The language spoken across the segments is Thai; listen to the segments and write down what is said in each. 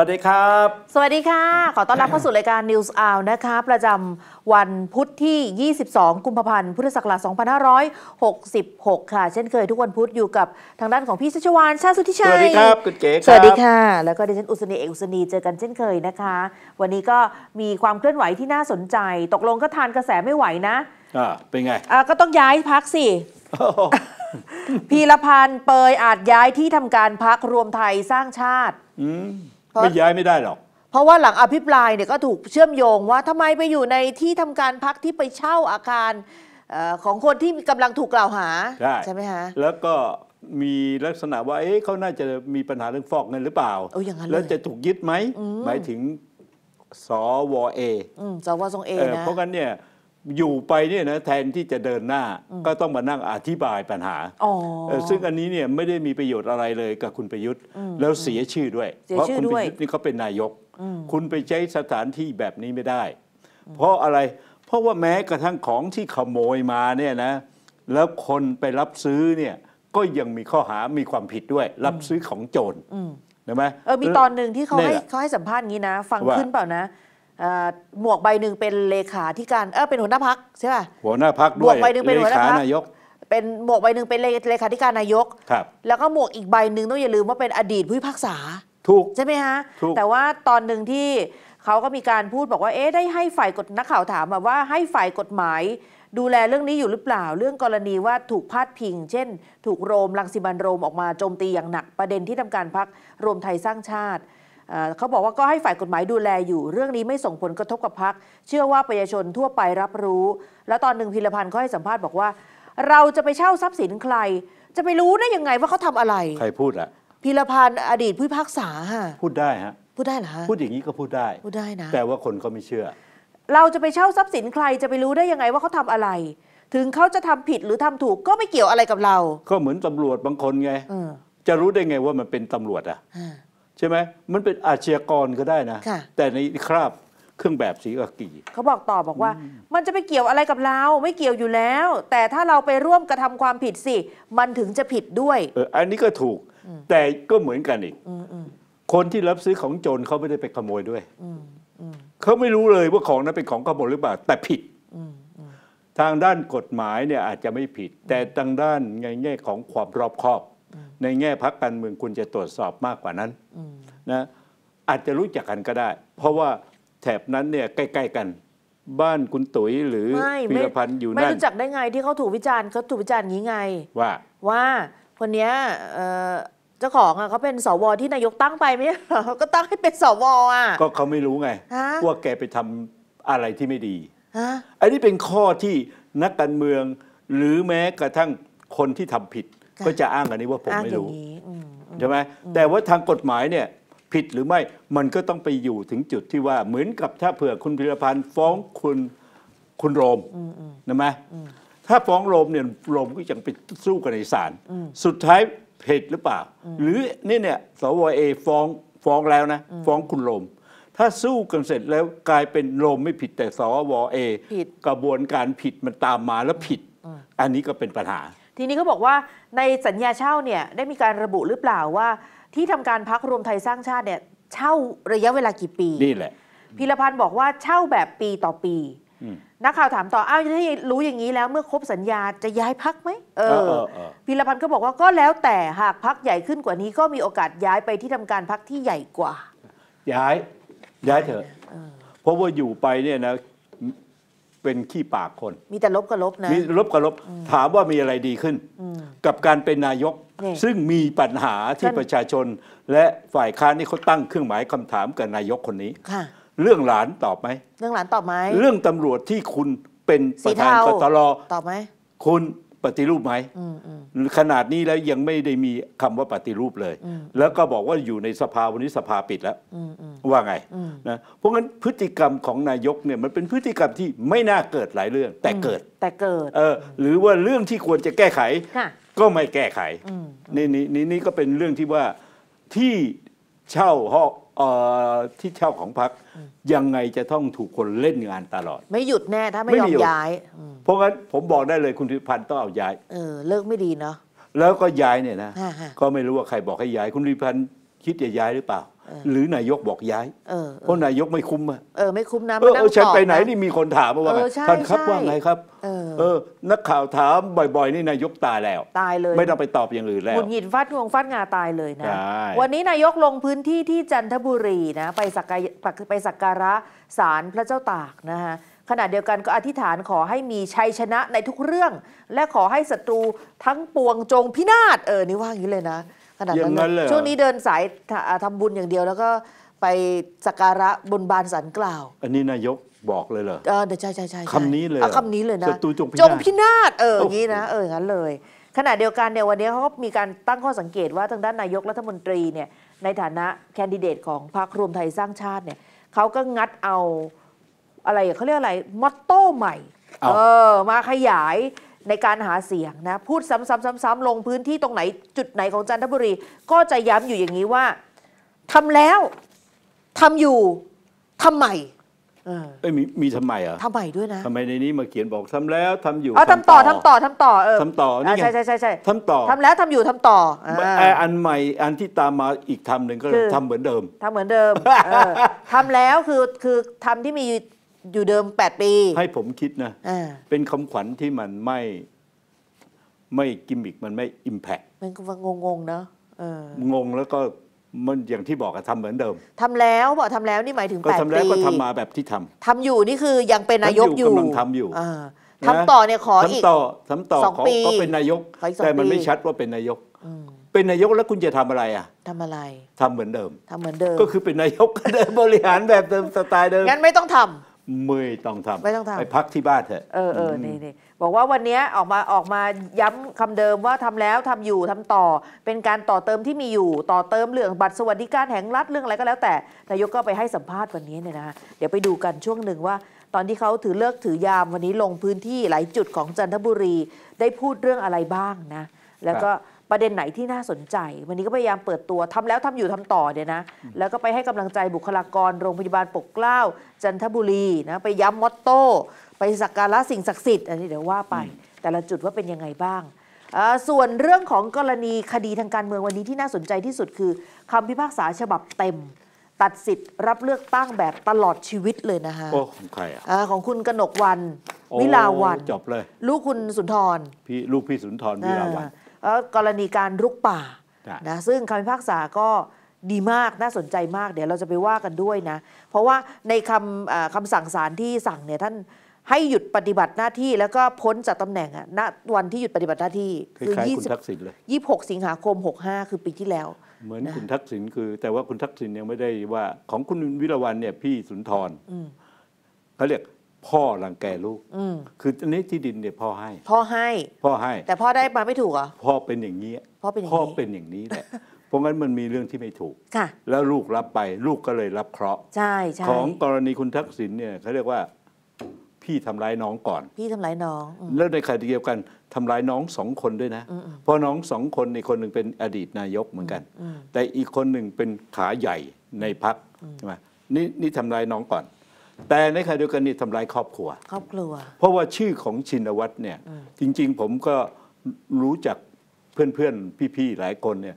สวัสดีครับ สวัสดีค่ะ ขอต้อนรับเข้าสู่รายการ News Hour นะคะ ประจำวันพุธที่ 22 กุมภาพันธ์ พุทธศักราช2566 ค่ะ เช่นเคยทุกวันพุธอยู่กับทางด้านของพี่ชัชวานชาติสุทธิสชัยวัสดีครับคุณเก๋ครับสวัสดีค่ะ แล้วก็ดิฉันอุศนีเอกอุศนีเจอกันเช่นเคยนะคะ วันนี้ก็มีความเคลื่อนไหวที่น่าสนใจ ตกลงก็ทานกระแสไม่ไหวนะอ่าเป็นไงอะก็ต้องย้ายพักสิพีรพันธ์เปยอาจย้ายที่ทำการพักรวมไทยสร้างชาติ อืมเพราะ ไม่ย้ายไม่ได้หรอก เพราะว่าหลังอภิปรายเนี่ยก็ถูกเชื่อมโยงว่าทำไมไปอยู่ในที่ทำการพักที่ไปเช่าอาคารเอ่อของคนที่กำลังถูกกล่าวหาใช่ ไหมคะแล้วก็มีลักษณะว่า เอ๊ะเขาน่าจะมีปัญหาเรื่องฟอกเงินหรือเปล่า โอ้อย่างนั้นเลย แล้วจะถูกยึดไหมอืมหมายถึงสวเอ อืมสวทรงเอเออนะ เพราะงั้นเนี่ย อยู่ไปเนี่ยนะแทนที่จะเดินหน้าก็ต้องมานั่งอธิบายปัญหาอ๋อเออซึ่งอันนี้เนี่ยไม่ได้มีประโยชน์อะไรเลยกับคุณประยุทธ์ แล้วเสียชื่อด้วยเสียเพราะชื่อคุณด้ปวยระยุทธ์นี่เขาเป็นนายกอืมคุณไปใช้สถานที่แบบนี้ไม่ได้ เพราะอะไรเพราะว่าแม้กระทั่งของที่ขโมยมาเนี่ยนะแล้วคนไปรับซื้อเนี่ยก็ยังมีข้อหามีความผิดด้วย รับซื้อของโจรอืมใช่ไหมเออมีตอนหนึ่งที่เขานี่ให้แหละเขาให้สัมภาษณ์งี้นะ ฟังว่าขึ้นเปล่านะเอ่อ หมวกใบหนึ่งเป็นเลขาธิการเออเป็นหัวหน้าพักใช่ป่ะหัวหน้าพักบด้ววกยไปหนึ่งเป็นหัวหน้าพรรคนายกเป็นหมวกใบหนึ่งเป็นเลเลขาธิการนายกครับแล้วก็หมวกอีกใบหนึ่งต้องอย่าลืมว่าเป็นอดีตผู้พิพากษาถูกใช่ไหมฮะถูกแต่ว่าตอนหนึ่งที่เขาก็มีการพูดบอกว่าเอ๊ะได้ให้ฝ่ายกฎนักข่าวถามแบบว่าให้ฝ่ายกฎหมาย ดูแลเรื่องนี้อยู่หรือเปล่า เรื่องกรณีว่าถูกพาดพิง เช่น ถูกโรมลังสิมันต์โรมออกมาโจมตีอย่างหนักประเด็นที่ทำการพักรวมไทยสร้างชาติ เอ่อเขาบอกว่าก็ให้ฝ่ายกฎหมายดูแลอยู่ เรื่องนี้ไม่ส่งผลกระทบกับพัก เชื่อว่าประชาชนทั่วไปรับรู้ แล้วตอนหนึ่งพิรพันธ์เขาให้สัมภาษณ์บอกว่า เราจะไปเช่าทรัพย์สินใคร จะไปรู้ได้ยังไงว่าเขาทำอะไร ใครพูดอะพิรพันธ์อดีตผู้พิพากษาฮะพูดได้ฮะพูดได้เหรอฮะพูดอย่างนี้ก็พูดได้พูดได้นะแต่ว่าคนก็ไม่เชื่อ เราจะไปเช่าทรัพย์สินใครจะไปรู้ได้ยังไงว่าเขาทำอะไร ถึงเขาจะทำผิดหรือทำถูกก็ไม่เกี่ยวอะไรกับเรา ก็เหมือนตำรวจบางคนไงเออจะรู้ได้ไงว่ามันเป็นตำรวจอะอ่า ใช่ไหมมันเป็นอาชญากรก็ได้นะ ค่ะ แต่ในคราบเครื่องแบบสีกากี เขาบอกต่อบอกว่า มันจะไปเกี่ยวอะไรกับเราไม่เกี่ยวอยู่แล้ว แต่ถ้าเราไปร่วมกระทำความผิดสิ มันถึงจะผิดด้วย เอออันนี้ก็ถูกแต่ก็เหมือนกันอีก อืมอืมคนที่รับซื้อของโจรเขาไม่ได้ไปขโมยด้วย อืมอืมเขาไม่รู้เลยว่าของนั้นเป็นของขโมยหรือเปล่าแต่ผิด อืมอืมทางด้านกฎหมายเนี่ยอาจจะไม่ผิด แต่ทางด้านในแง่ของความรอบคอบ ในแง่พักการเมืองคุณจะตรวจสอบมากกว่านั้นอืมนะอาจจะรู้จักกันก็ได้ เพราะว่าแถบนั้นเนี่ยใกล้ ๆ กัน บ้านคุณตุ๋ยหรือไม่พีไม่รพันธ์อยู่ไม่นั่นรู้จักได้ไงที่เขาถูกวิจารณ์เขาถูกวิจารณ์งี้ไง ว่าว่าคนเนี้ยเอ่อเจ้าของอะเขาเป็นสวที่นายกตั้งไปไม่ใช่เหรอก็ตั้งให้เป็นสวอะก็เขาไม่รู้ไงฮะว่าแกไปทำอะไรที่ไม่ดีฮะอันนี้เป็นข้อที่นักการเมืองหรือแม้กระทั่งคนที่ทำผิดค่ะ ก็จะอ้างอันนี้ว่าผมอ้างไม่อย่างรู้นี้อืมอืมใช่ไหมแต่ว่าทางกฎหมายเนี่ยผิดหรือไม่มันก็ต้องไปอยู่ถึงจุดที่ว่าเหมือนกับถ้าเผื่อคุณพิรพันธ์ฟ้องคุณคุณโรมอืมอืมนะไหมถ้าฟ้องโรมเนี่ยโรมก็ยังไปสู้กันในศาลสุดท้ายผิดหรือเปล่า หรือนี่เนี่ยสวเอฟ้องฟ้องแล้วนะฟ้องคุณโรมถ้าสู้กันเสร็จแล้วกลายเป็นโรมไม่ผิดแต่สวเอผิดกระบวนการผิดมันตามมาแล้วผิด อันนี้ก็เป็นปัญหา ทีนี้เขาบอกว่าในสัญญาเช่าเนี่ยได้มีการระบุหรือเปล่าว่า ที่ทำการพักรวมไทยสร้างชาติเนี่ยเช่าระยะเวลากี่ปี นี่แหละพีรพันธ์บอกว่าเช่าแบบปีต่อปีอืมนักข่าวถามต่ออ้าวถ้ารู้อย่างนี้แล้วเมื่อครบสัญญาจะย้ายพักไหมเอเอออเออเออพีรพันธ์ก็บอกว่าก็แล้วแต่หากพักใหญ่ขึ้นกว่านี้ก็มีโอกาสย้ายไปที่ทำการพักที่ใหญ่กว่า ย้ายย้ายเถอะเพราะว่าอยู่ไปเนี่ยนะ เป็นขี้ปากคน มีแต่ลบกับลบนะมีลบกับลบถามว่ามีอะไรดีขึ้นอืมกับการเป็นนายกนี่ซึ่งมีปัญหาที่ท่านประชาชน และฝ่ายค้านนี่เขาตั้งเครื่องหมายคำถามกับนายกคนนี้ค่ะเรื่องหลานตอบไหมเรื่องหลานตอบไหมเรื่องตำรวจที่คุณเป็นปสีระธานเทากตรตอบไหมคุณ ปฏิรูปไหมอืมอืมขนาดนี้แล้วยังไม่ได้มีคำว่าปฏิรูปเลยอืมแล้วก็บอกว่าอยู่ในสภาวันนี้สภาปิดแล้วอืมอืมว่าไงอืมนะเพราะงั้นพฤติกรรมของนายกเนี่ยมันเป็นพฤติกรรมที่ไม่น่าเกิดหลายเรื่อง แต่เกิดแต่เกิดเออหรือว่าเรื่องที่ควรจะแก้ไขค่ะก็ไม่แก้ไขอืมนี่นี่นี่นี่ก็เป็นเรื่องที่ว่าที่เช่าห้องเอ่อ ที่เช่าของพักยังไงจะต้องถูกคนเล่นงานตลอด ไม่หยุดแน่ถ้าไม่ไม่ยอมีมหยุดย้ายอืมเพราะงั้นผมบอกได้เลยคุณธิพันธ์ต้องเอาย้ายเออเลิกไม่ดีเนาะแล้วก็ย้ายเนี่ยนะฮะฮะก็ไม่รู้ว่าใครบอกให้ย้าย คุณธิพันธ์คิดจะย้ายหรือเปล่าเออหรือนายกบอกย้ายเออเพราะนายกไม่คุ้มอะเออไม่คุ้มนะเออมานั่เองอฉันตอบไปไหนะนี่มีคนถามมาว่าเอไงอใช่ท่านครับใช่ว่าไงครับเออ เออ นักข่าวถามบ่อยๆ นี่นายกตายแล้ว ตายเลยไม่ต้องไปตอบอย่างอื่นแล้วหงุดหงิดฟาดงวงฟาดงาตายเลยนะใช่วันนี้นายกลงพื้นที่ที่จันทบุรีนะไปสักการะไปสักการะศาลพระเจ้าตากนะฮะขณะเดียวกันก็อธิษฐานขอให้มีชัยชนะในทุกเรื่อง และขอให้ศัตรูทั้งปวงจงพินาศเออนี่ว่าอย่างนี้เลยนะขนาดอย่านั้นงนั้นนะเลยเหรอช่วงนี้เดินสายทะทำบุญอย่างเดียวแล้วก็ไปสักการะบนบานสันกล่าว อันนี้นายก บอกเลยเหรอเออเดี๋ยวใช่ใช่ใช่ใช่คำนี้เลยเหรออาคำนี้เลยนะศัตรูจงพินาศจงพินาศเอออโอ้ย่างนี้นะเอออย่างนั้นเลย ขณะเดียวกันเนี่ยวันนี้เขาก็มีการตั้งข้อสังเกตว่าทางด้านนายกรัฐมนตรีเนี่ยในฐานะแคนดิเดตของพรรครวมไทยสร้างชาติเนี่ยเขาก็งัดเอาอะไรอะเขาเรียกอะไรมอตโต้ใหม่เอาเออมาขยายในการหาเสียงนะพูดซ้ำๆๆ ๆ ลงพื้นที่ตรงไหนจุดไหนของจันทบุรี ก็จะย้ำอยู่อย่างนี้ว่าทำแล้วทำอยู่ทำใหม่ เออเอ้ยมีมีทำไมอะทำใหม่ด้วยนะทำไมในนี้มาเขียนบอกทำแล้วทำอยู่อ๋อทำต่อทำต่อทำต่อเออทำต่อนี่ไงใช่ใช่ใช่ใช่ทำต่อทำแล้วทำอยู่ทำต่ออ่าไอ้อันใหม่อันที่ตามมาอีกทำหนึ่งก็คือทำเหมือนเดิมทำเหมือนเดิมเออทำแล้วคือคือทำที่มีอยู่เดิม 8 ปี ให้ผมคิดนะอ่าเป็นคำขวัญที่มันไม่ไม่กิมมิกมันไม่อิมแพคมันก็งงๆเนาะเอองงแล้วก็ มันอย่างที่บอกอะทำเหมือนเดิม ทำแล้วบอกทำแล้วนี่หมายถึงก็8ทำแล้วปีก็ทำมาแบบที่ทำ ทำอยู่นี่คือยังเป็นนายกทำออยู่ยู่กำลังทำอยู่านะทำต่อเนี่ยขออีก ทำต่อทำต่อสองขอปีก็เป็นนายก ขออีกสองแต่มันปี ไม่ชัดว่าเป็นนายก อืมเป็นนายกแล้วคุณจะทำอะไรอะทำอะไรทำเหมือนเดิม ทำเหมือนเดิมก็คือเป็นนายกเดิมบริหารแบบเดิมสไตล์เดิมงั้นไม่ต้องทำ ไม่ต้องทำไม่ต้องทำ ไปพักที่บ้านเถอะ เออเออนี่นี่ บอกว่าวันนี้ออกมาออกมาย้ำคำเดิมว่าทำแล้วทำอยู่ทำต่อ เป็นการต่อเติมที่มีอยู่ต่อเติมเรื่องบัตรสวัสดิการแห่งรัฐเรื่องอะไรก็แล้วแต่นายกก็ไปให้สัมภาษณ์วันนี้เนี่ยนะเดี๋ยวไปดูกันช่วงหนึ่งว่า ตอนที่เขาถือเลิกถือยามวันนี้ลงพื้นที่หลายจุดของจันทบุรี ได้พูดเรื่องอะไรบ้างนะ แล้วก็ประเด็นไหนที่น่าสนใจ วันนี้ก็พยายามเปิดตัวทำแล้วทำอยู่ทำต่อเนี่ยนะ แล้วก็ไปให้กำลังใจบุคลากรโรงพยาบาลปกเกล้า จันทบุรีนะไปย้ำมอตโต้ ไปสักการะสิ่งศักดิ์สิทธิ์อันนี้เดี๋ยวว่าไป แต่ละจุดว่าเป็นยังไงบ้างอ่าส่วนเรื่องของกรณีคดีทางการเมืองวันนี้ที่น่าสนใจที่สุดคือคำพิพากษาฉบับเต็ม ตัดสิทธิ์รับเลือกตั้งแบบตลอดชีวิตเลยนะคะโอ้ของใครอะอ่าของคุณกนกวันโอ้วิลาวันจบเลย ลูกคุณสุนทรพี่ลูกพี่สุนทรวิลาวันอ่าแล้วกรณีการรุกป่าใช่นะซึ่งคำพิพากษาก็ดีมากน่าสนใจมาก เดี๋ยวเราจะไปว่ากันด้วยนะ เพราะว่าในคำอ่าคำสั่งศาลที่สั่งเนี่ยท่าน ให้หยุดปฏิบัติหน้าที่แล้วก็พ้นจากตำแหน่งอะณวันที่หยุดปฏิบัติหน้าที่คล้ายๆคุณ20ทักษิณเลย26สิงหาคม 65 คือปีที่แล้ว เหมือนนะ คุณทักษิณคือ แต่ว่าคุณทักษิณยังไม่ได้ว่า ของคุณวิรวันเนี่ยพี่สุนทรอืมเขาเรียกพ่อรังแกลูก อืมคืออันนี้ที่ดินเนี่ยพ่อให้ พ่อให้ พ่อให้ แต่พ่อได้มาไม่ถูกเหรอ พ่อเป็นอย่างนี้พ่อเป็นอย่างนี้ พ่อเป็นอย่างนี้แหละ เพราะงั้นมันมีเรื่องที่ไม่ถูก ค่ะ แล้วลูกรับไป ลูกก็เลยรับเคราะห์ ใช่ใช่ของกรณีคุณทักษิณเนี่ยเขาเรียกว่า พี่ทำร้ายน้องก่อน พี่ทำร้ายน้องอืม แล้วในขณะเดียวกันทำร้ายน้องสองคนด้วยนะ อืมอืม เพราะน้องสองคนในคนหนึ่งเป็นอดีตนายกเหมือนกัน อืม แต่อีกคนหนึ่งเป็นขาใหญ่ในพักใช่ไหมนี่นี่ทำร้ายน้องก่อน แต่ในขณะเดียวกันนี่ทำร้ายครอบครัว ครอบครัว เพราะว่าชื่อของชินวัตรเนี่ยจริง ๆ ผมก็รู้จักเพื่อนๆ พี่ๆ หลายคนเนี่ย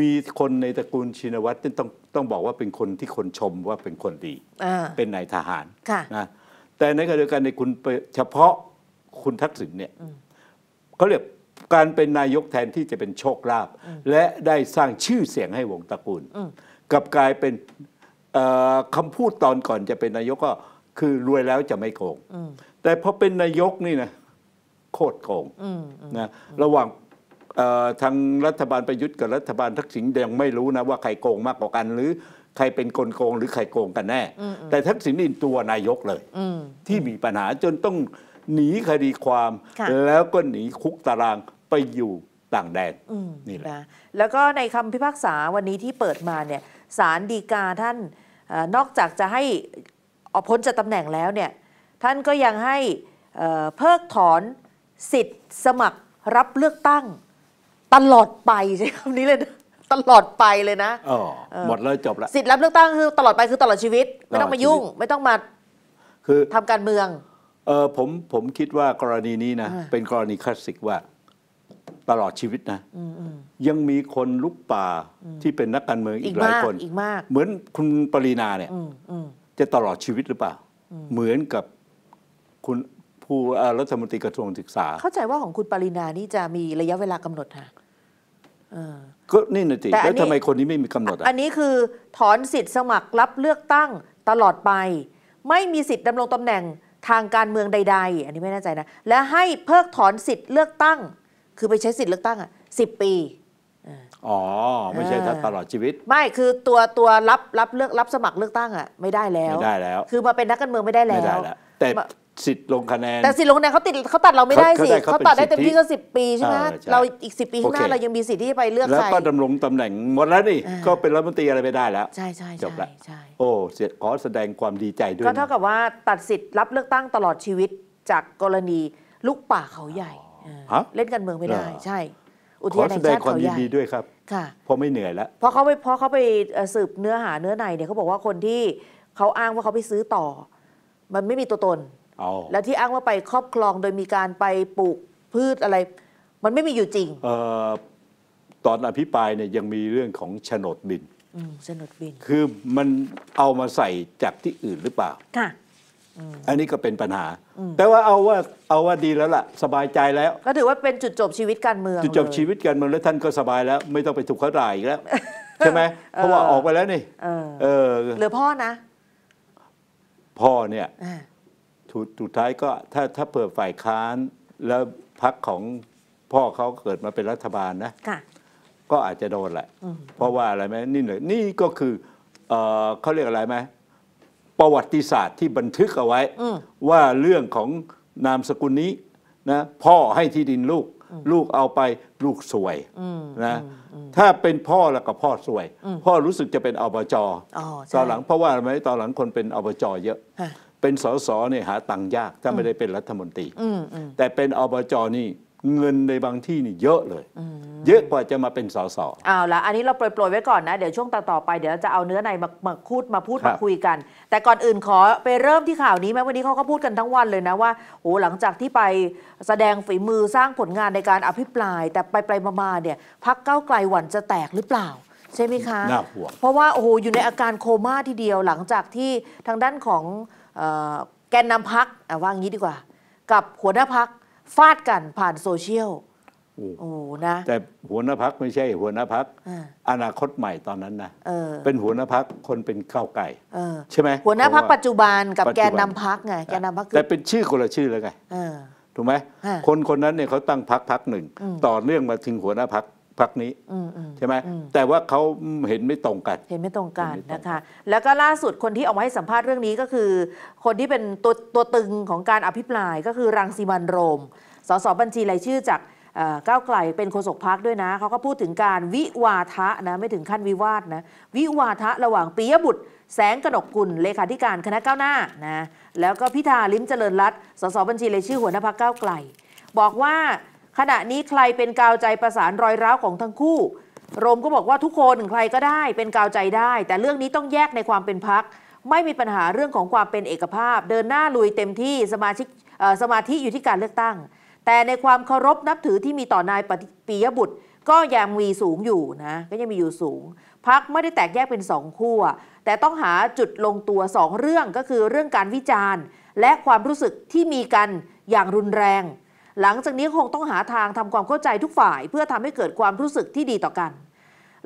มีคนในตระกูลชินวัตรที่ต้องต้องบอกว่าเป็นคนที่คนชมว่าเป็นคนดี อ่า เป็นนายทหารค่ะ นะ แต่ในขณะเดียวกันในคุณไปเฉพาะคุณทักษิณเนี่ยเขาเรียกการเป็นนายกแทนที่จะเป็นโชคลาภและได้สร้างชื่อเสียงให้วงตระกูลกลับกลายเป็นเอ่อคำพูดตอนก่อนจะเป็นนายกก็คือรวยแล้วจะไม่โกงอืมแต่พอเป็นนายกนี่นะโคตรโกงอืมอืมนะระหว่างเอ่อทางรัฐบาลประยุทธ์กับรัฐบาลทักษิณยังไม่รู้นะว่าใครโกงมากกว่ากันหรือ ใครเป็นคนโกงหรือใครโกงกันแน่ แต่ทักษิณนี่ตัวนายกเลยอืมที่มีปัญหาจนต้องหนีคดีความค่ะแล้วก็หนีคุกตารางไปอยู่ต่างแดนอืมนี่แหละนะแล้วก็ในคำพิพากษาวันนี้ที่เปิดมาเนี่ยศาลฎีกาท่านเออนอกจากจะให้ออกพ้นจากตำแหน่งแล้วเนี่ยท่านก็ยังให้เอ่อเพิกถอนสิทธิ์สมัครรับเลือกตั้ง ตลอดไปใช้คำนี้เลยนะ ตลอดไปเลยนะอ๋อเออหมดแล้วจบละสิทธิ์รับเลือกตั้งคือตลอดไปคือตลอดชีวิต ไม่ต้องตลอดมายุ่งชีวิตไม่ต้องมาคือทำการเมืองเออผมผมคิดว่ากรณีนี้นะอ่าเป็นกรณีคลาสสิกว่าตลอดชีวิตนะอืมอืมยังมีคนลุกป่าที่เป็นนักการเมืองอีอีกกหลายมากคนอีกมาก เหมือนคุณปรีนาเนี่ยอืมอืมจะตลอดชีวิตหรือเปล่า เหมือนกับคุณผู้เอ่อรัฐมนตรีกระทรวงศึกษา เข้าใจว่าของคุณปรินานี่จะมีระยะเวลากำหนดค่ะเออ ก็นี่นะสิแต่อันแล้วนี้ทำไมคนนี้ไม่มีกำหนดอัอะนนี้คือถอนสิทธิ์สมัครรับเลือกตั้งตลอดไป ไม่มีสิทธิ์ดำรงตำแหน่งทางการเมืองใด ๆ อันนี้ไม่แน่ใจนะ และให้เพิกถอนสิทธิ์เลือกตั้ง คือไปใช้สิทธิ์เลือกตั้งอะสิปีอ๋อ ไม่ใช่อ่าถ้าตลอดชีวิต ไม่คือตัวตัวรับรับเลือกรับสมัครเลือกตั้งอะไม่ได้แล้วไม่ได้แล้ว คือมาเป็นนักการเมืองไม่ได้แล้ไม่ได้วแล้วแต่มา สิทธิ์ลงคะแนน แต่สิทธิ์ลงคะแนนเขาติดเขาตัดเราไม่ได้สิเขาเขาเขาตัดได้เป็นเต็มที่ก็สิบปีใช่ไหมเออใช่เราอีกสิบปีข้างหน้าโอเค เรายังมีสิทธิ์ที่จะไปเลือกแล้วใคร ก็ดำรงตำแหน่งหมดแล้วนี่ อ่า ก็เป็นรัฐมนตรีอะไรไม่ได้แล้ว ใช่ใช่จบใช่ละ ใช่โอ้เสียขอแสดงความดีใจด้วยก็เท่านะกับว่าตัดสิทธิ์รับเลือกตั้งตลอดชีวิตจากกรณีลูกป่าเขาใหญ่เออฮะ เล่นการเมืองไม่ได้ เหรอ ใช่ อุทขอยานแห่แสงดงชาติความเขายิใหนญ่ดีด้วยครับ ค่ะ เพราะไม่เหนื่อยแล้ว เพราะเขาไปเพราะเขาไปเอ่อสืบเนื้อหาเนื้อในเนี่ยเขาบอกว่าคนที่เขาอ้างว่าเขาไปซื้อต่อ มันไม่มีตัวตนเอา แล้วที่อ้างว่าไปครอบครองโดยมีการไปปลูกพืชอะไร มันไม่มีอยู่จริงเอ่อตอนอภิปรายเนี่ยยังมีเรื่องของโฉนดบินอืมสนุดบิน คือมันเอามาใส่จากที่อื่นหรือเปล่าค่ะอันนี้ก็เป็นปัญหา แต่ว่าเอาว่าเอาว่าดีแล้วล่ะ สบายใจแล้ว ก็ถือว่าเป็นจุดจบชีวิตการเมือง จุดจบเลยชีวิตกันเมืองแล้วท่านก็สบายแล้ว ไม่ต้องไปถูกเขาด่าอีกแล้ว ใช่ไหมเพราะว่าออกไปแล้วนี่เออเออเหลือพ่อนะ พ่อเนี่ยอ่า สุดสุดท้ายก็ถ้าถ้าเปิดฝ่ายค้านแล้วพักของพ่อเขาเกิดมาเป็นรัฐบาลนะค่ะก็อาจจะโดนแหละ เพราะว่าอะไรไหมนี่เลยนี่ก็คือเอ่อเขาเรียกอะไรไหมประวัติศาสตร์ที่บันทึกเอาไว้อืมว่าเรื่องของนามสกุลนี้นะพ่อให้ที่ดินลูก ลูกเอาไปลูกสวยนะถ้าเป็นพ่อแล้วก็พ่อสวย พ่อรู้สึกจะเป็นอบจอ๋อใช่ตอนหลังเพราะว่าอะไรไหมตอนหลังคนเป็นอบจเยอะค่ะ เป็นสสเนี่ยหาตังค์ยากถ้าไม่ได้เป็นรัฐมนตรีอืมอืมแต่เป็นอบจนี่เงินในบางที่นี่เยอะเลย เยอะกว่าจะมาเป็นสสเอาละอันนี้เราโปรยๆไว้ก่อนนะ เดี๋ยวช่วงต่อๆไปเดี๋ยวเราจะเอาเนื้อในมามาพูดมาพูดครัมาบคุยกัน แต่ก่อนอื่นขอไปเริ่มที่ข่าวนี้ไหมวันนี้เขาก็พูดกันทั้งวันเลยนะว่าโอ้หลังจากที่ไปแสดงฝีมือสร้างผลงานในการอภิปราย แต่ไปไปๆมาๆเนี่ยพักเก้าวไกลหวั่นจะแตกหรือเปล่าใช่ไหมคะน่าห่วงเพราะว่าโอ้โหอยู่ในอาการโคม่าทีเดียวหลังจากที่ทางด้านของเอ่อ แกนนำพักว่างี้ดีกว่า กับหัวหน้าพักฟาดกันผ่านโซเชียลโอ้โอ้นะ แต่หัวหน้าพักไม่ใช่ หัวหน้าพักอ่าอนาคตใหม่ตอนนั้นนะเออเป็นหัวหน้าพักคนเป็นข้าวไก่เออใช่ไหมหัวหน้าพักเพระปัจจุบันกับปัจจุแกบันนำพักไงแกนนำพักคืแต่อเป็นชื่อคนละชื่อแล้วไงเออถูกไหมฮะคนคนนั้นเนี่ยเขาตั้งพักพักหนึ่งต่อเนื่องมาถึงหัวหน้าพัก พักนี้อืมอืมใช่ไหมแต่ว่าเขาเห็นไม่ตรงกันเห็นไม่ตรงกัน เห็นไม่ตรงกันนะคะ แล้วก็ล่าสุดคนที่ออกมาให้สัมภาษณ์เรื่องนี้ก็คือ คนที่เป็นตัวตัวตึงของการอภิปรายก็คือรังสีมันต์โรม สสบัญชีรายชื่อจากเอ่อก้าวไกลเป็นโฆษกพักด้วยนะเขาก็พูดถึงการวิวาทะนะไม่ถึงขั้นวิวาทนะวิวาทะระหว่างปิยบุตร แสงกนกกุลเลขาธิการคณะก้าวหน้านะแล้วก็พิธาลิ้มเจริญรัตน์สสบัญชีรายชื่อหัวหน้าพักก้าวไกล บอกว่า ขณะนี้ใครเป็นกาวใจประสานรอยร้าวของทั้งคู่ โรมก็บอกว่าทุกคนใครก็ได้เป็นกาวใจได้ แต่เรื่องนี้ต้องแยกในความเป็นพัก ไม่มีปัญหาเรื่องของความเป็นเอกภาพ เดินหน้าลุยเต็มที่สมาชิกสมาธิอยู่ที่การเลือกตั้ง แต่ในความเคารพนับถือที่มีต่อนายปฏิปิยบุตร ก็ยังมีสูงอยู่นะก็ยังมีอยู่สูงพักไม่ได้แตกแยกเป็นสองขั้วแต่ต้องหาจุดลงตัวสองเรื่องก็คือเรื่องการวิจารณ์ และความรู้สึกที่มีกันอย่างรุนแรง หลังจากนี้คงต้องหาทางทำความเข้าใจทุกฝ่าย เพื่อทำให้เกิดความรู้สึกที่ดีต่อกัน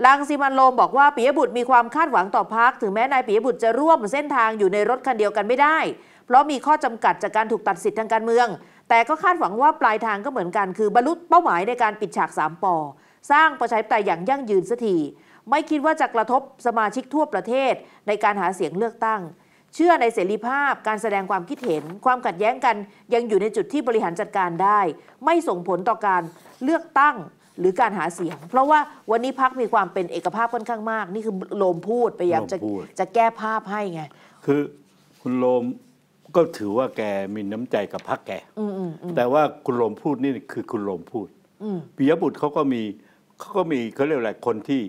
ลังสีมันโรมบอกว่าปิยบุตรมีความคาดหวังต่อพักถึงแม้นายปิยบุตรจะร่วมเส้นทางอยู่ในรถคันเดียวกันไม่ได้ เพราะมีข้อจำกัดจากการถูกตัดสิทธิทางการเมือง แต่ก็คาดหวังว่าปลายทางก็เหมือนกัน คือบรรลุเป้าหมายในการปิดฉากสามปอสร้างประชาธิปไตยอย่างยั่งยืนสักทีไม่คิดว่าจะกระทบสมาชิกทั่วประเทศในการหาเสียงเลือกตั้ง เชื่อในเสรีภาพการแสดงความคิดเห็น ความขัดแย้งกันยังอยู่ในจุดที่บริหารจัดการได้ ไม่ส่งผลต่อการเลือกตั้งหรือการหาเสียง เพราะว่าวันนี้พักมีความเป็นเอกภาพค่อนข้างมาก นี่คือโลมพูดพยายามจะโรมพูดจะแก้ภาพให้ไง คือคุณโรมก็ถือว่าแกมีน้ำใจกับพรรคแกอืมอืมอืมแต่ว่าคุณโรมพูดนี่คือคุณโรมพูดอืมปิยบุตรเขาก็มีเขาก็มีเขาเรียกอะไรคนที่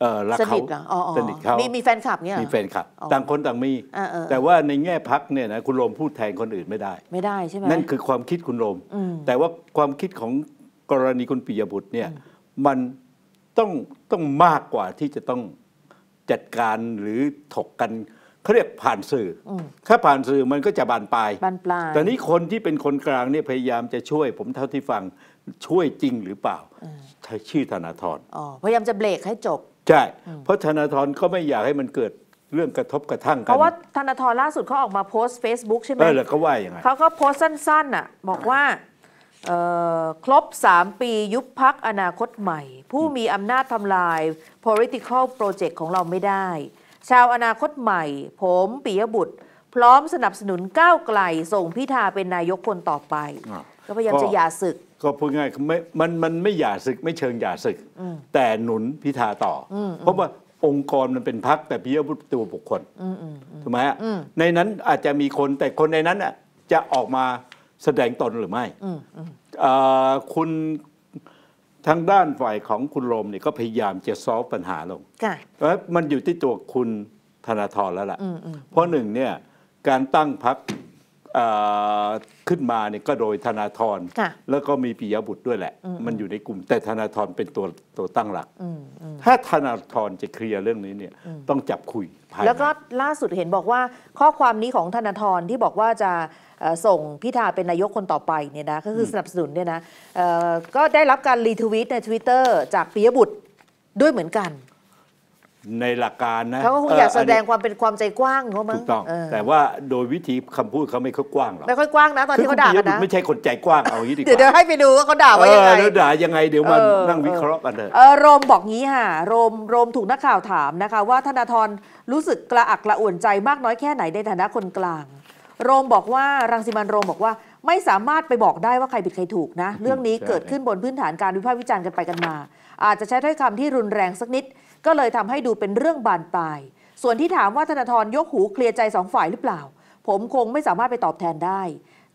เอ่อรักสเขานิทเหรออ๋ออ๋อสนิทเขามีมีแฟนคลับเงี้ยเหรอ มีแฟนคลับอ๋อต่างคนต่างมีอ่าเออ แต่ว่าในแง่พักเนี่ยนะคุณโรมพูดแทนคนอื่นไม่ได้ ไม่ได้ใช่ไหม นั่นคือความคิดคุณโรม อืม แต่ว่าความคิดของกรณีคุณปิยบุตรเนี่ยมันต้องต้องมากกว่าที่จะต้องจัดการหรือถกกันเขาเรียกผ่านสื่ออถ้าผ่านสื่อมันก็จะบานปลาย บานปลาย แต่นี้คนที่เป็นคนกลางเนี่ยพยายามจะช่วย ผมเท่าที่ฟังช่วยจริงหรือเปล่าใช้ชื่อธนาธร อ๋อพยายามจะเบรกให้จบ ใช่ เพราะธนาธรก็ไม่อยากให้มันเกิดเรื่องกระทบกระทั่งเพกันราะว่าธนาธรล่าสุดเขาออกมาโพสต์ Facebook ใช่ไหมเออแล้วเขาว่าอย่างไงเขาก็โพสต์สั้นๆน่ะบอกว่าเอ่อครบ 3 ปียุบพักอนาคตใหม่ ผู้มีอำนาจทำลาย political project ของเราไม่ได้ ชาวอนาคตใหม่ ผมปิยบุตร พร้อมสนับสนุนก้าวไกล ส่งพิธาเป็นนายกคนต่อไปอ่าก็พยายามจะหย่าศึก ก็พูดง่ายๆไม่มันมันไม่หย่าศึกไม่เชิงหย่าศึก แต่หนุนพิธาต่ออเพราะว่าองค์กรมันเป็นพักแต่พิยบุตรตัวบุคคลถูกไหมฮะในนั้นอาจจะมีคนแต่คนในนั้นน่ะจะออกมาแสดงตนหรือไม่เอ่อคุณทางด้านฝ่ายของคุณโรมเนี่ยก็พยายามจะซอฟปัญหาลงค่ะเพราะมันอยู่ที่ตัวคุณธนาธรแล้วล่ะ เพราะหนึ่งเนี่ยการตั้งพัก ขึ้นมาเนี่ยก็โดยธนาธรค่ะแล้วก็มีปิยบุตรด้วยแหละ มันอยู่ในกลุ่ม แต่ธนาธรเป็นตัวตัวตั้งหลัก ถ้าธนาธรจะเคลียร์เรื่องนี้เนี่ยต้องจับคุยภายในแล้วก็ล่าสุดเห็นบอกว่าข้อความนี้ของธนาธรที่บอกว่าจะเอ่อส่งพิธาเป็นนายกคนต่อไปเนี่ยนะก็คือสนับสนุนเนี่ยนะเอ่อก็ได้รับการรีทวีตใน Twitter จากปิยบุตรด้วยเหมือนกัน ในหลักการนะเขาก็คงอยากแสดงเความเป็นความใจกว้างเขานมั้นี้งถูกต้องเออแต่ว่าโดยวิธีคำพูดเขาไม่ค่อยกว้างหรอกไม่ค่อยกว้างนะตอนคือที่คุเขาณด่าปิยกันบุตนะรไม่ใช่คนใจกว้างเอาอย่างนี้ดีกเดี๋ยวเดี๋ยวว่าให้ไปดูว่าเขาด่าเอว่ายังอไงแล้วด่ายังไงเดี๋ยวมาเออนั่งวิเคราะห์กันเถอะเออโรมบอกงี้ค่ะโรมโรมถูกนักข่าวถามนะคะ ว่าธนาธรรู้สึกกระอักกระอ่วนใจมากน้อยแค่ไหนในฐานะคนกลาง โรมบอกว่ารังสิมันต์โรมบอกว่าไม่สามารถไปบอกได้ว่าใครผิดใครถูกนะ เรื่องนี้ใช่เกิดขึ้นบนพื้นฐานการวิพากษ์วิจารณ์กันไปกันมา อาจจะใช้ถ้อยคำที่รุนแรงสักนิด ก็เลยทำให้ดูเป็นเรื่องบานปลาย ส่วนที่ถามว่าธนาธรยกหูเคลียร์ใจสองฝ่ายหรือเปล่า ผมคงไม่สามารถไปตอบแทนได้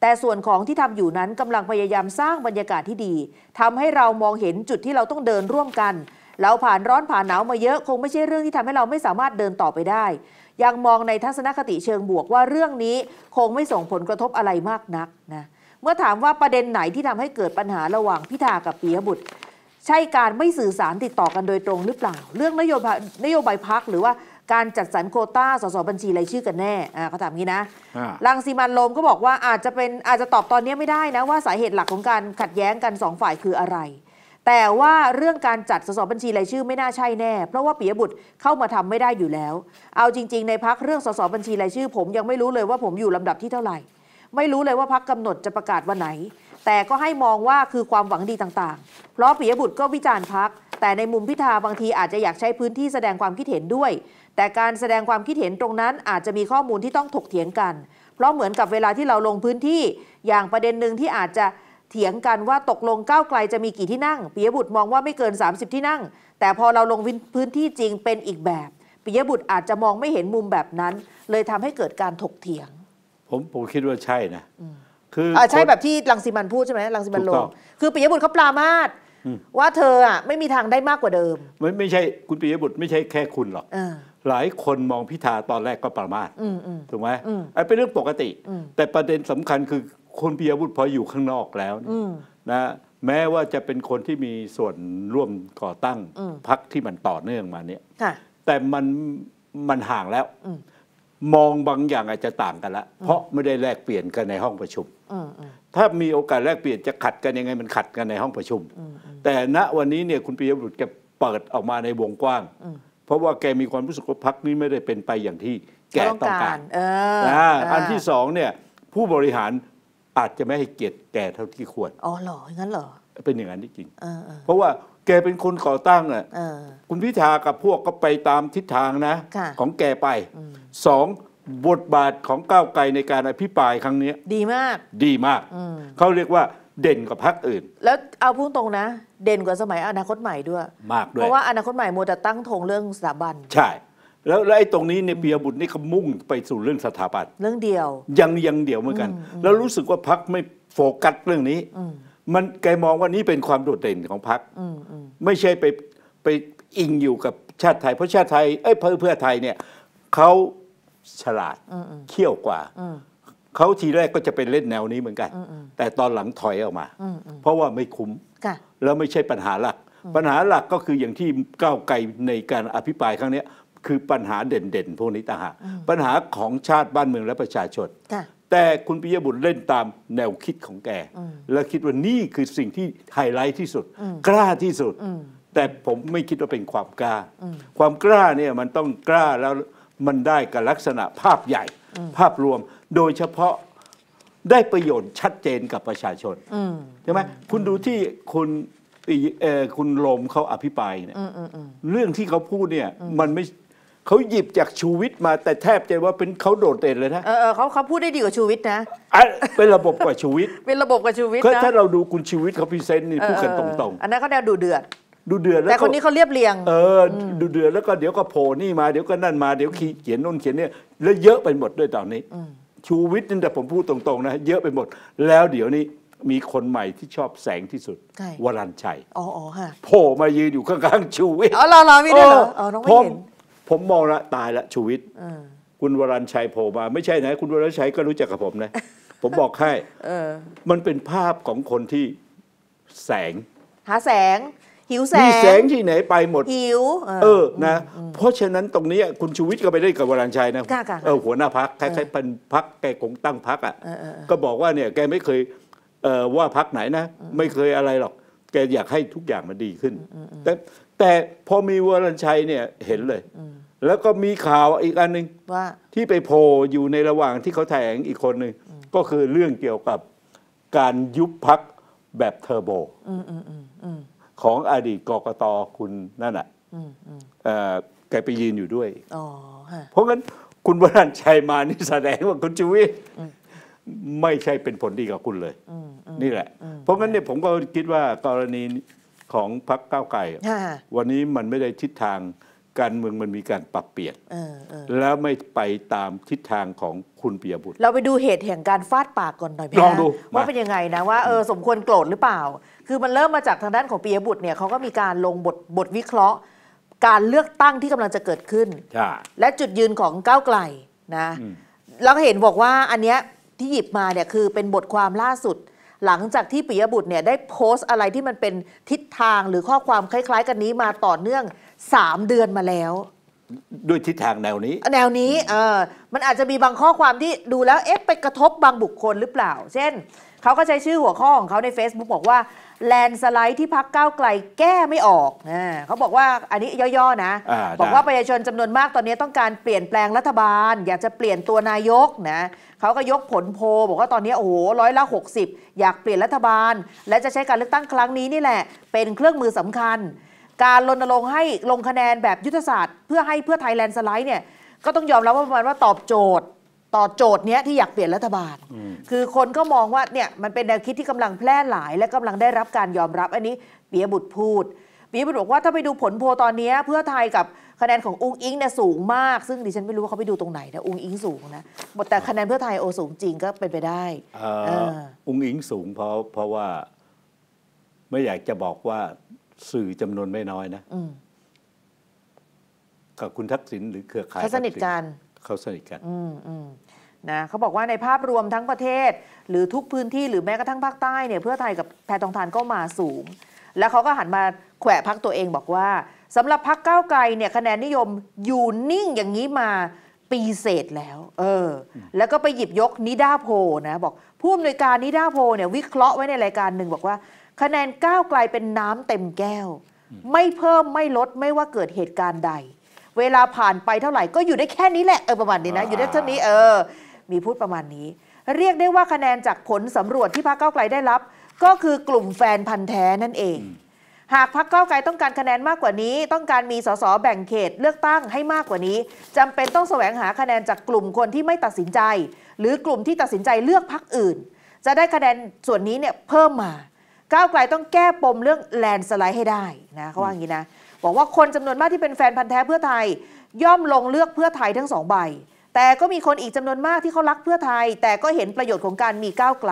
แต่ส่วนของที่ทำอยู่นั้นกำลังพยายามสร้างบรรยากาศที่ดีทำให้เรามองเห็นจุดที่เราต้องเดินร่วมกันเราผ่านร้อนผ่านหนาวมาเยอะคงไม่ใช่เรื่องที่ทำให้เราไม่สามารถเดินต่อไปได้ ยังมองในทัศนคติเชิงบวกว่าเรื่องนี้คงไม่ส่งผลกระทบอะไรมากนักนะเมื่อถามว่าประเด็นไหนที่ทำให้เกิดปัญหาระหว่างพิธากับปียบุตร ใช่การไม่สื่อสารติดต่อกันโดยตรงหรือเปล่า เรื่องนโยบายนโยบายพักหรือว่าการจัดสรรโควต้าสสบัญชีรายชื่อกันแน่อ่าเขาถามงี้นะอ่ารังสีมันต์โรมก็บอกว่าอาจจะเป็นอาจจะตอบตอนนี้ไม่ได้นะว่าสาเหตุหลักของการขัดแย้งกันสองฝ่ายคืออะไร แต่ว่าเรื่องการจัดสสบัญชีรายชื่อไม่น่าใช่แน่ เพราะว่าปิยบุตรเข้ามาทำไม่ได้อยู่แล้ว เอาจริง ๆ ในพักเรื่องสสบัญชีรายชื่อ ผมยังไม่รู้เลยว่าผมอยู่ลำดับที่เท่าไหร่ ไม่รู้เลยว่าพักกำหนดจะประกาศวันไหน แต่ก็ให้มองว่าคือความหวังดีต่างๆ เพราะปิยบุตรก็วิจารณ์พัก แต่ในมุมพิธาบางทีอาจจะอยากใช้พื้นที่แสดงความคิดเห็นด้วย แต่การแสดงความคิดเห็นตรงนั้นอาจจะมีข้อมูลที่ต้องถกเถียงกัน เพราะเหมือนกับเวลาที่เราลงพื้นที่ อย่างประเด็นหนึ่งที่อาจจะเถียงกันว่าตกลงก้าวไกลจะมีกี่ที่นั่งปิยบุตรมองว่าไม่เกิน 30 ที่นั่ง แต่พอเราลงพื้นที่จริงเป็นอีกแบบปิยบุตรอาจจะมองไม่เห็นมุมแบบนั้น เลยทำให้เกิดการถกเถียง ผมผมคิดว่าใช่นะ คืออ่าใช่คนแบบที่รังสิมันต์พูดใช่ไหมรังสิมันต์โรถูกต้มองคือปิยบุตรเขาปรามาสว่าเธออะไม่มีทางได้มากกว่าเดิม ไม่ไม่ใช่คุณปิยบุตรไม่ใช่แค่คุณหรอกเออหลายคนมองพิธาตอนแรกก็ประมาทอืมอืมถูกไหมอืมไอ้เป็นเรื่องปกติอืมแต่ประเด็นสำคัญคือคุณปิยบุตรพออยู่ข้างนอกแล้วเนี่ยอืมนะแม้ว่าจะเป็นคนที่มีส่วนร่วมก่อตั้งอืมพักที่มันต่อเนื่องมาเนี่ยค่ะแต่มันมันห่างแล้วอื มมองบางอย่างอาจจะต่างกันละ เพราะไม่ได้แลกเปลี่ยนกันในห้องประชุมอืมอืมถ้ามีโอกาสแลกเปลี่ยนจะขัดกันยังไงมันขัดกันในห้องประชุม แต่ณวันนี้เนี่ยคุณปิยบุตรแกเปิดออกมาในวงกว้าง เพราะว่าแกมีความรู้สึกว่าพักนี้ไม่ได้เป็นไปอย่างที่แกต้องการเออนะเอันที่สองเนี่ยผู้บริหารอาจจะไม่ให้เกียรติแกเท่าที่ควร อ๋อเหรออย่างนั้นเหรอ เป็นอย่างนั้นจริงเออเออๆเพราะว่า แกเป็นคนก่อตั้งอะเออคุณพิธากับพวกก็ไปตามทิศทางนะค่ะของแกไปสองบทบาทของก้าวไกลในการอภิปรายครั้งนี้ ดีมาก ดีมาก เขาเรียกว่าเด่นกว่าพรรคอื่น แล้วเอาพูดตรงนะ เด่นกว่าสมัยอนาคตใหม่ด้วย มากด้วเพยราะว่าอนาคตใหม่โมวแต่ตั้งธงเรื่องสถาบัน ใช่ แล้วแล้วไอ้ตรงนี้เนี่ยเปียบุตรนี่ก็มุ่งไปสู่เรื่องสถาบัน เรื่องเดียว ยังยังเดี่ยวเหมือนกัน แล้วรู้สึกว่าพักไม่โฟกัสเรื่องนี้ มันแกมองว่านี่เป็นความโดดเด่นของพักอืมอืมไม่ใช่ไปไปอิงอยู่กับชาติไทย เพราะชาติไทยเอ้ยเพื่อเพื่อไทยเนี่ยเขาฉลาดเขี้ยวกว่าอืมเขาทีแรกก็จะเป็นเล่นแนวนี้เหมือนกัน แต่ตอนหลังถอยออกมาอืมอืมเพราะว่าไม่คุ้มค่ะแล้วไม่ใช่ปัญหาหลัก ปัญหาหลักก็คืออย่างที่ก้าวไกลในการอภิปรายครั้งเนี้ยคือปัญหาเด่นๆ พวกนี้ต่างหากปัญหาของชาติบ้านเมืองและประชาชนค่ะ แต่คุณปิยบุตรเล่นตามแนวคิดของแก และคิดว่านี่คือสิ่งที่ไฮไลท์ที่สุด กล้าที่สุด แต่ผมไม่คิดว่าเป็นความกล้า ความกล้าเนี่ยมันต้องกล้าแล้วมันได้กับลักษณะภาพใหญ่ ภาพรวมโดยเฉพาะได้ประโยชน์ชัดเจนกับประชาชนอืมใช่ไหมคุณดูที่คุณปิยเอ่อคุณโลมเขาอภิปรายเนี่ยอืมอืมอืมเรื่องที่เขาพูดเนี่ยมันไม่ เขาหยิบจากชูวิทย์มาแต่แทบจะว่าเป็นเขาโดดเด่นเลยนะเออเออเขาเขาพูดได้ดีกว่าชูวิทย์นะอะเป็นระบบกว่าชูวิทย์เป็นระบบกับชูวิทย์ก็นะถ้าเราดูคุณชูวิทย์เขาพรีเซนต์นี่เออพูดกันเอตอรงอันนั้นเขาแนวดูเดือดๆดูเดือดแล้วแต่ก็คนนี้เขาเรียบเรียงเอออดูเดือดแล้วก็เดี๋ยวก็โผล่นี่มาเดี๋ยวก็นั่นมาเดี๋ยวเขียนนู่นเขียนเนี่ยแล้วเยอะไปหมดด้วยตอนนี้ชูวิทย์นี่แต่ผมพูดตรงๆนะเยอะไปหมด แล้วเดี๋ยวนี้มีคนใหม่ที่ชอบแสงที่สุด ใคร วรันต์ชัยอ๋ออ๋อค่ะโผล่มายืนอยู่ข้างๆชูวิทย์อ๋อรอรอไม่ได้เหรออ๋อน้องไม่ผมเห็น ผมมองละตายละชูวิทย์เออคุณวรันต์ชัยโผล่มา ไม่ใช่นะ คุณวรันต์ชัยก็รู้จักกับผมนะ ผมบอกให้เออมันเป็นภาพของคนที่แสง หาแสง หิวแสมีงแสงที่ไหนไปหมด หิว เออนะ เพราะฉะนั้นตรงนี้คุณชูวิทย์ก็ไปได้กับวรันต์ชัยนะค่ะค่ะเออหัวหน้าพักคล้ายๆเป็นพักแกคงตั้งพักอะเออเออเออก็บอกว่าเนี่ยแกไม่เคยเอ่อว่าพักไหนนะ ไม่เคยอะไรหรอกแกอยากให้ทุกอย่างมันดีขึ้นแต่ แต่พอมีวรันต์ชัยเนี่ยเห็นเลย แล้วก็มีข่าวอีกอันหนึ่งว่าที่ไปโผล่อยู่ในระหว่างที่เขาแถลงอีกคนหนึ่งก็คือเรื่องเกี่ยวกับการยุบพักแบบเทอร์โบอืมอืมอืมอืมของอดีตกกตคุณนั่นอะอืมอืมเอ่อแกไปยืนอยู่ด้วยอ๋อฮะเพราะงั้นคุณวรันต์ชัยมานี่แสดงว่าคุณชูวิทย์ไม่ใช่เป็นผลดีกับคุณเลยอืมอืมนี่แหละ เพราะงั้นเนี่ยผมก็คิดว่ากรณี ของพรรคก้าวไกลอะค่ะวันนี้มันไม่ได้ทิศทางการเมืองมันมีการปรับเปลี่ยนเออเออแล้วไม่ไปตามทิศทางของคุณปิยบุตร เราไปดูเหตุแห่งการฟาดปากก่อนหน่อยไหมลองดูฮะว่ามาเป็นยังไงนะว่าเออสมควรโกรธหรือเปล่า คือมันเริ่มมาจากทางด้านของปียบุตรเนี่ยเขาก็มีการลงบทบทวิเคราะห์ การเลือกตั้งที่กำลังจะเกิดขึ้นใช่และจุดยืนของก้าวไกลนะแล้วก็เห็นบอกว่าอันเนี้ยที่หยิบมาเนี่ยคือเป็นบทความล่าสุด หลังจากที่ปิยบุตรเนี่ยได้โพสต์อะไรที่มันเป็นทิศทางหรือข้อความคล้าย ๆ กันนี้มาต่อเนื่อง 3 เดือนมาแล้ว ด้วยทิศทางแนวนี้ แนวนี้เออมันอาจจะมีบางข้อความที่ดูแล้วเอ๊ะไปกระทบบางบุคคลหรือเปล่า เช่นเขาก็ใช้ชื่อหัวข้อของเขาใน Facebook บอกว่า แลนสไลด์ที่พักก้าวไกลแก้ไม่ออกนะเขาบอกว่าอันนี้ย่อๆนะอ่าบอกได้ว่าประชาชนจำนวนมากตอนนี้ต้องการเปลี่ยนแปลงรัฐบาล อยากจะเปลี่ยนตัวนายกนะเขาก็ยกผลโพลบอกว่าตอนนี้โอ้โหร้อยละ 60 อยากเปลี่ยนรัฐบาล และจะใช้การเลือกตั้งครั้งนี้นี่แหละ เป็นเครื่องมือสำคัญ การรณรงค์ให้ลงคะแนนแบบยุทธศาสตร์ เพื่อให้เพื่อไทย landslide เนี่ยก็ต้องยอมรับว่าประมาณว่าตอบโจทย์ ตอบโจทย์เนี้ยที่อยากเปลี่ยนรัฐบาล คือคนก็มองว่าเนี่ยมันเป็นแนวคิดที่กำลังแพร่หลาย และกำลังได้รับการยอมรับอันนี้ปิยบุตรพูดปิยบุตรบอกว่าถ้าไปดูผลโพลตอนเนี้ยเพื่อไทยกับคะแนนของอุ๊งอิ๊งเนี่ยสูงมาก ซึ่งดิฉันไม่รู้ว่าเขาไปดูตรงไหนนะอุ๊งอิ๊งสูงนะแต่คะแนนเพื่อไทยโอสูงจริงก็เป็นไปได้เอ่อเอออุ้งอิงสูงเพราะเพราะว่าไม่อยากจะบอกว่าสื่อจำนวนไม่น้อยนะอืมกับคุณทักษิณหรือเครือข่ายเขาสนิทกัน เขาสนิทกันอืมอืมนะเขาบอกว่าในภาพรวมทั้งประเทศ หรือทุกพื้นที่หรือแม้กระทั่งภาคใต้เนี่ยเพื่อไทยกับแพทองทานก็มาสูง แล้วเขาก็หันมาแขวะพักตัวเองบอกว่าสำหรับพักก้าวไกลเนี่ยคะแนนนิยมอยู่นิ่งอย่างนี้มาปีเศษแล้ว เออ แล้วก็ไปหยิบยกนิดาโพลนะบอกผู้อำนวยการนิดาโพลเนี่ยวิเคราะห์ไว้ในรายการหนึ่งบอกว่า คะแนนก้าวไกลเป็นน้ำเต็มแก้ว ไม่เพิ่มไม่ลดไม่ว่าเกิดเหตุการณ์ใด เวลาผ่านไปเท่าไหร่ก็อยู่ได้แค่นี้แหละเออประมาณนี้นะอ่าอยู่ได้เท่านี้เออ มีพูดประมาณนี้ เรียกได้ว่าคะแนนจากผลสำรวจที่พรรคก้าวไกลได้รับ ก็คือกลุ่มแฟนพันธ์แท้นั่นเอง หากพรรคก้าวไกลต้องการคะแนนมากกว่านี้ ต้องการมีสสแบ่งเขตเลือกตั้งให้มากกว่านี้จำเป็นต้องแสวงหาคะแนนจากกลุ่มคนที่ไม่ตัดสินใจ หรือกลุ่มที่ตัดสินใจเลือกพรรคอื่น จะได้คะแนนส่วนนี้เนี่ยเพิ่มมาก้าวไกลต้องแก้ปมเรื่องแลนสไลด์ให้ได้นะเขาว่าอย่างนี้นะ บอกว่าคนจำนวนมากที่เป็นแฟนพันธ์แท้เพื่อไทย ย่อมลงเลือกเพื่อไทยทั้งสองใบ แต่ก็มีคนอีกจำนวนมากที่เขารักเพื่อไทย แต่ก็เห็นประโยชน์ของการมีก้าวไกล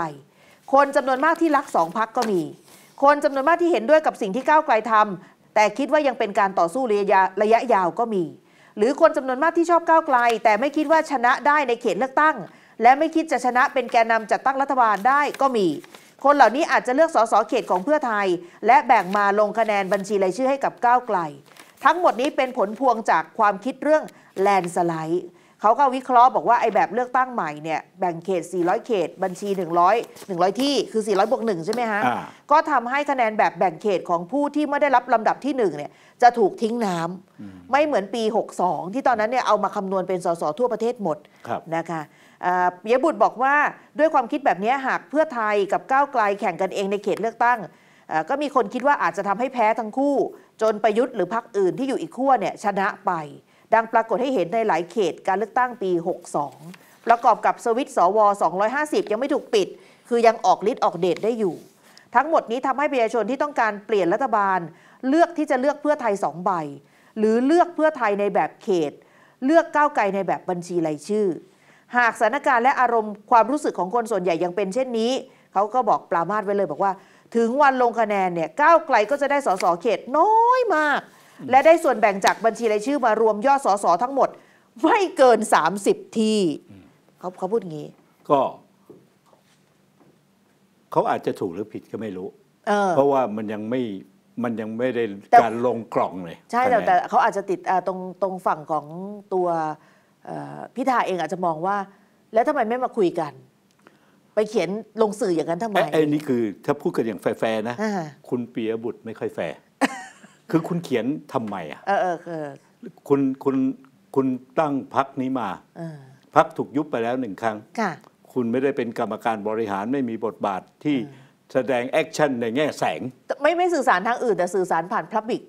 คนจำนวนมากที่รักสองพักก็มี คนจำนวนมากที่เห็นด้วยกับสิ่งที่ก้าวไกลทำแต่คิดว่ายังเป็นการต่อสู้ระยะระยะยาวก็มี หรือคนจำนวนมากที่ชอบก้าวไกล แต่ไม่คิดว่าชนะได้ในเขตเลือกตั้ง และไม่คิดจะชนะเป็นแกนนำจัดตั้งรัฐบาลได้ก็มี คนเหล่านี้อาจจะเลือกสสเขตของเพื่อไทย และแบ่งมาลงคะแนนบัญชีรายชื่อให้กับก้าวไกล ทั้งหมดนี้เป็นผลพวงจากความคิดเรื่องแลนสไลด์เขาก็วิเคราะห์บอกว่าไอ้แบบเลือกตั้งใหม่เนี่ยแบ่งเขต 400 เขต บัญชี 100 100 ที่คือ 400บวก1ใช่ไหมฮะอ่าก็ทำให้คะแนนแบบแบ่งเขตของผู้ที่ไม่ได้รับลำดับที่1เนี่ยจะถูกทิ้งน้ำไม่เหมือนปี 62 ที่ตอนนั้นเนี่ยเอามาคำนวณเป็นสสทั่วประเทศหมดครับนะคะอ่า ปิยบุตรบอกว่าด้วยความคิดแบบนี้หากเพื่อไทยกับก้าวไกลแข่งกันเองในเขตเลือกตั้ง ก็มีคนคิดว่าอาจจะทำให้แพ้ทั้งคู่ จนประยุทธ์หรือพรรคอื่นที่อยู่อีกขั้วเนี่ยชนะไป ดังปรากฏให้เห็นในหลายเขตการเลือกตั้งปี 62 ประกอบกับสวิตช์สว 250 ยังไม่ถูกปิด คือยังออกฤทธิ์ออกเดชได้อยู่ ทั้งหมดนี้ทำให้ประชาชนที่ต้องการเปลี่ยนรัฐบาล เลือกที่จะเลือกเพื่อไทยสองใบ หรือเลือกเพื่อไทยในแบบเขต เลือกก้าวไกลในแบบบัญชีรายชื่อ หากสถานการณ์และอารมณ์ความรู้สึกของคนส่วนใหญ่ยังเป็นเช่นนี้เขาก็บอกปรามาสไว้เลยบอกว่า ถึงวันลงคะแนนเนี่ยก้าวไกลก็จะได้สสเขตน้อยมาก และได้ส่วนแบ่งจากบัญชีรายชื่อมารวมยอดสสทั้งหมด ไม่เกิน 30 ที่เขาเขาพูดอย่างนี้ ก็เขาอาจจะถูกหรือผิดก็ไม่รู้เออเพราะว่ามันยังไม่มันยังไม่ได้แต่การลงกล่องเลย ใช่แต่คะแนนแต่เขาอาจจะติดอ่าตรงตรงฝั่งของตัวเอ่อ พิธาเองอาจจะมองว่า แล้วทำไมไม่มาคุยกัน ไปเขียนลงสื่ออย่างนั้นทำไมไอ้ไอ้นี่คือถ้าพูดกันอย่างแฟร์ๆนะอ่าคุณปิยบุตรไม่ค่อยแฟร์คือคุณเขียนทำไมอะเออเออเออคุณคุณคุณตั้งพรรคนี้มาเออพรรคถูกยุบไปแล้วหนึ่งครั้งค่ะคุณไม่ได้เป็นกรรมการบริหารไม่มีบทบาทที่แสดง action ในแง่แสงแต่ไม่ไม่สื่อสารทางอื่นแต่สื่อสารผ่าน public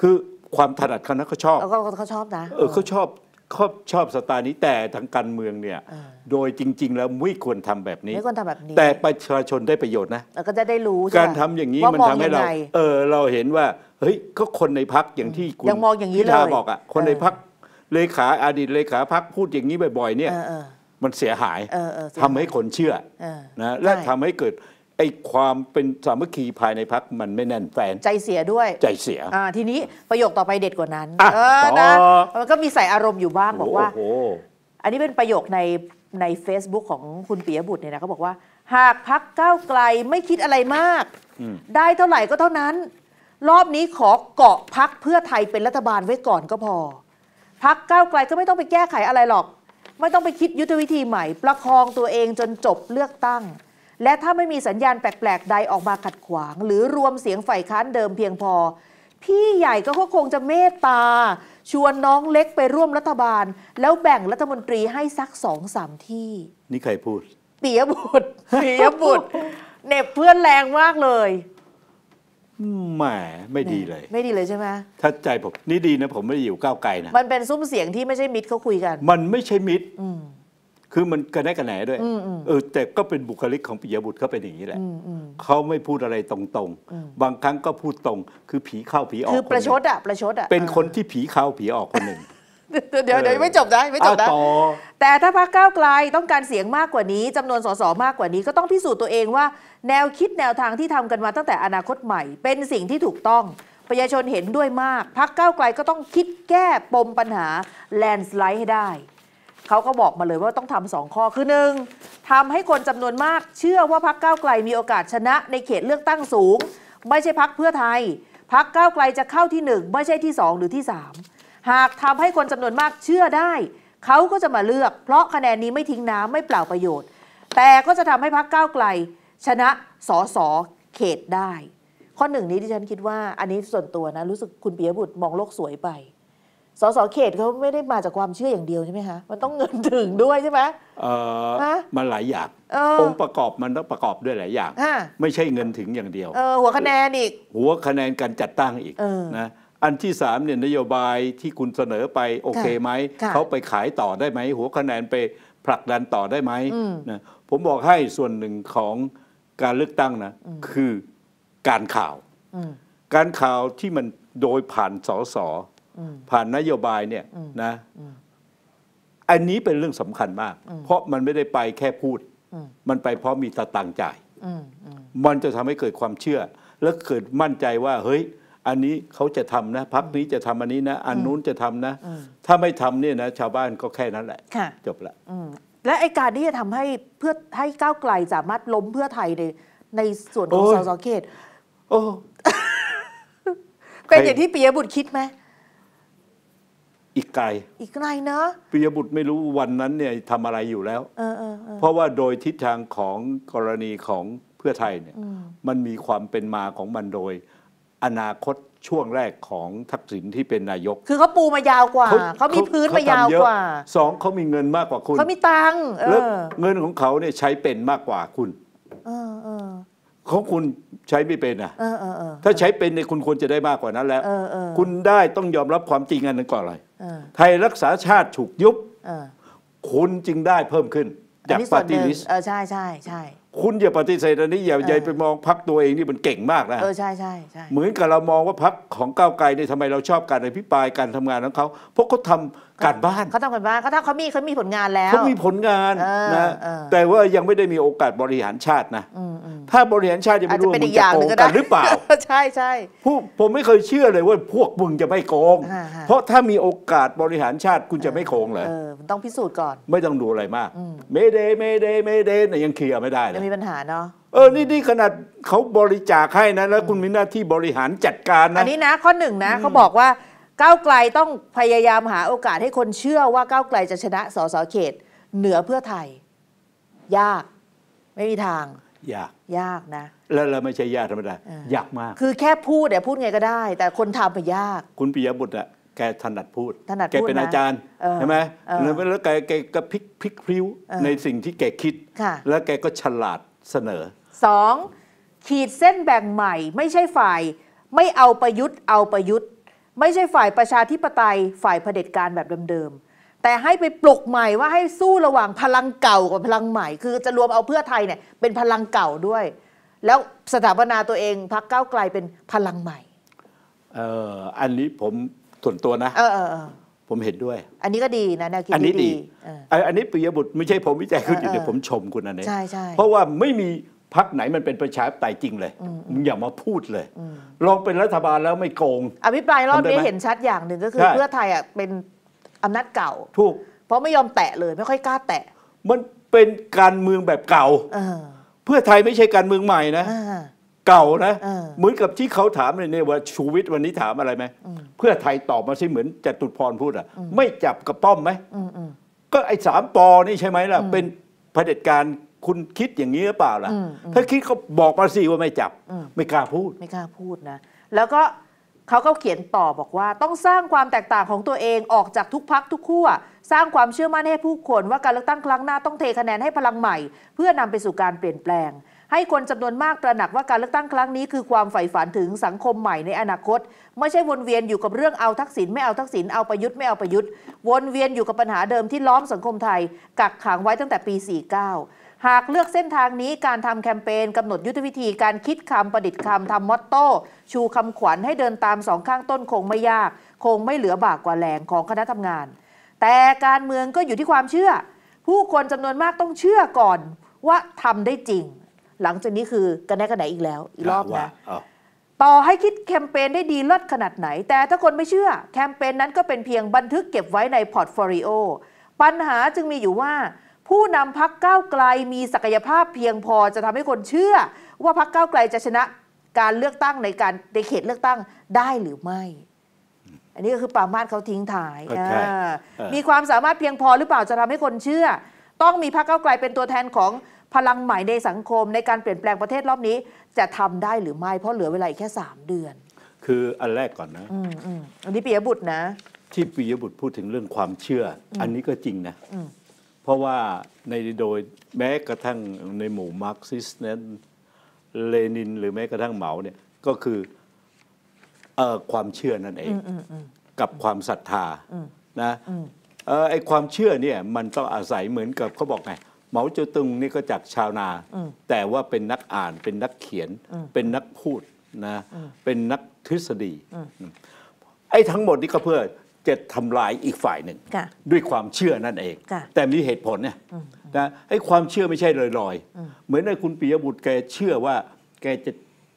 คือความถนัดเขานะเขาชอบแล้วก็เขาชอบนะเออเขาชอบ เขาชอบสไตล์นี้แต่ทางการเมืองเนี่ยเออโดยจริง ๆ แล้วไม่ควรทำแบบนี้ ไม่ควรทำแบบนี้ แต่ประชาชนได้ประโยชน์นะแล้วก็จะได้รู้ใช่การไหทำอย่างนี้ว่มันองทำให้เรายังไงเออเราเห็นว่าเฮ้ยก็คนในพักอย่างที่คุณยังมองอย่างนี้พิธาเลยบอกอะคนในเออพักเลขาอดีตเลขาพักพูดอย่างนี้บ่อย ๆ เนี่ยเออเออมันเสียหายเออเออเสียทำให้คนเชื่อเออนะและใช่ทำให้เกิด ไอ้ความเป็นสามัคคีภายในพักมันไม่แน่นแฟนใจเสียด้วยใจเสียอ่าทีนี้ประโยคต่อไปเด็ดกว่านั้นอะเออต่อนะมันก็มีใส่อารมณ์อยู่บ้างบอกว่าโอ้โหอันนี้เป็นประโยคในใน Facebook ของคุณปียบุตรเนี่ยนะเขาบอกว่า หากพักก้าวไกลไม่คิดอะไรมากอืมได้เท่าไหร่ก็เท่านั้น รอบนี้ขอเกาะพักเพื่อไทยเป็นรัฐบาลไว้ก่อนก็พอ พักก้าวไกลก็ไม่ต้องไปแก้ไขอะไรหรอก ไม่ต้องไปคิดยุทธวิธีใหม่ ประคองตัวเองจนจบเลือกตั้ง และถ้าไม่มีสัญญาณแปลกๆ ใดออกมาขัดขวาง หรือรวมเสียงฝ่ายค้านเดิมเพียงพอ พี่ใหญ่ก็คงจะเมตตา ชวนน้องเล็กไปร่วมรัฐบาล แล้วแบ่งรัฐมนตรีให้สักสองสามที่ นี่ใครพูดปียบุตรปียบุตรเหน็บเพื่อนแรงมากเลยแหมไม่ดีเลย ไม่ดีเลยใช่ไหมถ้าใจผมนี่ดีนะผมไม่ได้อยู่ก้าวไกลนะมันเป็นซุ้มเสียงที่ไม่ใช่มิตรเขาคุยกัน มันไม่ใช่มิตรอืม คือมันกระแนกกระแหนด้วยอืมอืมเออแต่ก็เป็นบุคลิกของปิยบุตรเขาเป็นอย่างนี้แหละอืมอืมเขาไม่พูดอะไรตรงๆ บางครั้งก็พูดตรง คือผีเข้าผีออกคือประชนหดอะประชดอะนึ่งเป็นคนที่ผีเข้าผีออกคนหนึ่งเดี๋ยวเดี๋ยวเดี๋ยวไม่จบนะไม่จบนะอะต่อแต่ถ้าพรรคก้าวไกลต้องการเสียงมากกว่านี้จำนวนสสมากกว่านี้ก็ต้องพิสูจน์ตัวเองว่า แนวคิดแนวทางที่ทำกันมาตั้งแต่อนาคตใหม่ เป็นสิ่งที่ถูกต้องประชาชนเห็นด้วยมากพรรคก้าวไกลก็ต้องคิดแก้ปมปัญหาแลนสไลด์ให้ได้ เขาก็บอกมาเลยว่าต้องทำสองข้อคือหนึ่งทำให้คนจำนวนมาก เชื่อว่าพรรคก้าวไกลมีโอกาสชนะในเขตเลือกตั้งสูง ไม่ใช่พรรคเพื่อไทยพรรคก้าวไกลจะเข้าที่หนึ่งไม่ใช่ที่สองหรือที่สามหากทำให้คนจำนวนมากเชื่อได้ เขาก็จะมาเลือก เพราะคะแนนนี้ไม่ทิ้งน้ำไม่เปล่าประโยชน์ แต่ก็จะทำให้พรรคก้าวไกล ชนะสอสอเขตได้ ข้อหนึ่งนี้ที่ฉันคิดว่า อันนี้ส่วนตัวนะรู้สึกคุณปียบุตรมองโลกสวยไป สสเขตเขาไม่ได้มาจากความเชื่ออย่างเดียวใช่ไหมคะมันต้องเงินถึงด้วยใช่ไหมเออฮะ มันหลายอย่างเออองค์ประกอบมันต้องประกอบด้วยหลายอย่าง ฮะ ไม่ใช่เงินถึงอย่างเดียว เออหัวคะแนนอีก หัวคะแนนการจัดตั้งอีกเออนะอันที่สามเนี่ยนโยบายที่คุณเสนอไปโอเคไหมค่ะเขาไปขายต่อได้ไหม หัวคะแนนไปผลักดันต่อได้ไหมอืม นะผมบอกให้ส่วนหนึ่งของการเลือกตั้งนะคือการข่าว อืม การข่าวที่มันโดยผ่านสสอืม ผ่านนโยบายเนี่ยอืมนะอืมอันนี้เป็นเรื่องสำคัญมากอืมเพราะมันไม่ได้ไปแค่พูดอืมมันไปเพราะมีตะตังค์จ่ายอืมอืมมันจะทำให้เกิดความเชื่อ และเกิดมั่นใจว่าเฮ้ย อันนี้เขาจะทำนะพักนี้จะทำอันนี้นะ อันนู้นจะทำนะอืมถ้าไม่ทำเนี่ยนะชาวบ้านก็แค่นั้นแหละค่ะจบละอืมและไอการที่จะทำให้เพื่อให้ก้าวไกลสามารถล้มเพื่อไทยในในส่วนของโอ้ยสสเขตโอ้เป็นใครอย่างที่ปิยบุตรคิดไหม อีกไกล อีกไกลเนอะปิยบุตรไม่รู้วันนั้นเนี่ยทำอะไรอยู่แล้ว เออเออเออเพราะว่าโดยทิศทางของกรณีของเพื่อไทยเนี่ยอืมมันมีความเป็นมาของมันโดย อนาคตช่วงแรกของทักษิณที่เป็นนายก คือเขาปูมายาวกว่า เขามีพื้นมายาวเขทำเอะกว่า สองเขามีเงินมากกว่าคุณเขามีตังค์เอแล้วอเงินของเขาเนี่ยใช้เป็นมากกว่าคุณ เออเออของคุณใช้ไม่เป็นอะ เออเออเออถ้าใช้เป็นเนี่ยคุณควรจะได้มากกว่านั้นแล้ว เออเออคุณได้ต้องยอมรับความจริงอันนั้นก่อนเลยเออ ไทยรักษาชาติถูกยุบเออคุณจึงได้เพิ่มขึ้นอัจากนนี้ปส่วนหฏินึ่งลิสเออใช่ใช่ใช่คุณอย่าปฏิเสธอันนี้อย่าเอออย่าไปมองพักตัวเองนี่มันเก่งมากนะเออใช่ใช่ใช่เหมือนกับเรามองว่าพักของก้าวไกลเนี่ยทำไมเราชอบการอภิปรายการทำงานของเขาเพราะเขาทำการบ้านเขาทำกันบ้านเขาถ้าเขามีเขามีผลงานแล้วเขามีผลงานเออนะเออแต่ว่ายังไม่ได้มีโอกาสบริหารชาตินะอืมอืมถ้าบริหารชาติจะอาไม่จจะรู้ว่าเป็นมึอีงกอจะย่างโกหนึ่งงก็กัได้นหรือเปล่า ใช่ใช่ผู้ผมไม่เคยเชื่อเลยว่าพวกมึงจะไม่โกงอ่าฮะเพราะถ้ามีโอกาสบริหารชาติคุณจะไม่โกงเหรอเออมันต้องพิสูจน์ก่อน ไม่ต้องดูอะไรมากเมเดเมเดเมเดเนี่ยยังเคลียร์ไม่ได้เลจะยมีปัญหาเนาะเออ นี่นี่ขนาดเขาบริจาคให้นะ แล้วคุณมีหน้าที่บริหารจัดการอันะนนี้นะข้อหนึ่งนะเขาบอกว่า ก้าวไกลต้องพยายามหาโอกาสให้คนเชื่อว่าก้าวไกลจะชนะสสเขต เหนือเพื่อไทย ยาก ไม่มีทาง ยาก ยากนะ แล้วเราไม่ใช่ยากธรรมดาเออยากมาก คือแค่พูดเดี๋ยวพูดไงก็ได้ แต่คนทำไปยาก คุณปิยบุตรอะแกถนัดพูดถนัดแกพูดเป็นนะอาจารย์เออใช่ไหมเออแล้วแล้วแกแกก็พลิกพลิกพริ้วเออในสิ่งที่แกคิดค่ะแล้วแกก็ฉลาดเสนอสองขีดเส้นแบ่งใหม่ ไม่ใช่ฝ่าย ไม่เอาประยุทธ์เอาประยุทธ์ ไม่ใช่ฝ่ายประชาธิปไตย ฝ่ายเผด็จการแบบเดิมๆ แต่ให้ไปปลุกใหม่ว่าให้สู้ระหว่างพลังเก่ากับพลังใหม่ คือจะรวมเอาเพื่อไทยเนี่ยเป็นพลังเก่าด้วย แล้วสถาปนาตัวเองพักก้าวไกลเป็นพลังใหม่ เอออันนี้ผมส่วนตัวนะเออเออเออผมเห็นด้วย อันนี้ก็ดีนะแนวคิดอันนี้ดีเออไอ้อันนี้ปิยบุตรไม่ใช่ผมวิจัยคุณเออเออเดี๋ยวผมชมคุณอันนี้ใช่ใช่ เพราะว่าไม่มี พักไหนมันเป็นประชาธิปไตยจริงเลยมึงอย่ามาพูดเลยลองเป็นรัฐบาลแล้วไม่โกง อภิปรายรอบทำได้นี้ไหมเห็นชัดอย่างหนึ่งก็คือใช่เพื่อไทยอะเป็นอำนาจเก่าถูกเพราะไม่ยอมแตะเลยไม่ค่อยกล้าแตะ มันเป็นการเมืองแบบเก่าเออเพื่อไทยไม่ใช่การเมืองใหม่นะอ่าเก่านะเออเหมือนกับที่เขาถามเลยเนี่ยว่าชูวิทย์วันนี้ถามอะไรไหมเพื่อไทยตอบมาสิเหมือนจตุรพรพูดอะ ไม่จับกระป้อมไหมอืมอืมก็ไอ้สามปอนี่ใช่ไหมล่ะ เป็นเผด็จการ คุณคิดอย่างนี้หรือเปล่าล่ะอืมอืมถ้าคิดเขาบอกมาสิว่าไม่จับอืมไม่กล้าพูด ไม่กล้าพูดนะ แล้วก็เขาก็เขียนต่อบอกว่าต้องสร้างความแตกต่างของตัวเองออกจากทุกพักทุกขั้วสร้างความเชื่อมั่นให้ผู้คนว่าการเลือกตั้งครั้งหน้าต้องเทคะแนนให้พลังใหม่ เพื่อนำไปสู่การเปลี่ยนแปลง ให้คนจำนวนมากตระหนักว่าการเลือกตั้งครั้งนี้คือความใฝ่ฝันถึงสังคมใหม่ในอนาคต ไม่ใช่วนเวียนอยู่กับเรื่องเอาทักษิณไม่เอาทักษิณเอาประยุทธ์ไม่เอาประยุทธ์วนเวียนอยู่กับปัญหาเดิมที่ล้อมสังคมไทย กักขังไว้ตั้งแต่ปี 49 หากเลือกเส้นทางนี้การทำแคมเปญกำหนดยุทธวิธีการคิดคำประดิษฐ์คำทำ motto ชูคำขวัญให้เดินตามสองข้างต้นคงไม่ยาก คงไม่เหลือบ่ากว่าแรงของคณะทำงาน แต่การเมืองก็อยู่ที่ความเชื่อ ผู้คนจำนวนมากต้องเชื่อก่อนว่าทำได้จริง หลังจากนี้คือกันแน่กันไหนอีกแล้ว อีกรอบว่านะเอาต่อให้คิดแคมเปญได้ดีเลิศขนาดไหน แต่ถ้าคนไม่เชื่อ แคมเปญนั้นก็เป็นเพียงบันทึกเก็บไว้ใน portfolioปัญหาจึงมีอยู่ว่า ผู้นำพักก้าวไกลมีศักยภาพเพียงพอจะทำให้คนเชื่อ ว่าพักก้าวไกลจะชนะการเลือกตั้งในการในเขตเลือกตั้งได้หรือไม่ อันนี้ก็คือปรามาสเขาทิ้งท้ายก็ใช่อ่าเออมีความสามารถเพียงพอหรือเปล่าจะทำให้คนเชื่อ ต้องมีพรรคก้าวไกลเป็นตัวแทนของพลังใหม่ในสังคมในการเปลี่ยนแปลงประเทศรอบนี้ จะทำได้หรือไม่ เพราะเหลือเวลาอีกแค่ 3 เดือน คืออันแรกก่อนนะอืมอืมอันนี้ปียบุตรนะ ที่ปิยบุตรพูดถึงเรื่องความเชื่อออันนี้ก็จริงนะอืม เพราะว่าในโดยแม้กระทั่งในหมู่มาร์กซิสนั้นเลนิน หรือแม้กระทั่งเหมาเนี่ยก็คือเอ่อความเชื่อนั่นเองอืมอืมอืมกับความศรัทธาอืมนะอืมเอ่อไอความเชื่อเนี่ยมันต้องอาศัยเหมือนกับเขาบอกไงเหมาเจ๋อตึงนี่ก็จากชาวนาอืมแต่ว่าเป็นนักอ่านเป็นนักเขียนอืมเป็นนักพูดนะเป็นนักทฤษฎีอืมไอ้ทั้งหมดนี่ก็เพื่อ จะทำลายอีกฝ่ายหนึ่งค่ะด้วยความเชื่อนั่นเองค่ะแต่มีเหตุผลเนี่ยนะไอ้ความเชื่อไม่ใช่ลอยๆ เหมือนในคุณปิยบุตรแกเชื่อว่า แกจะ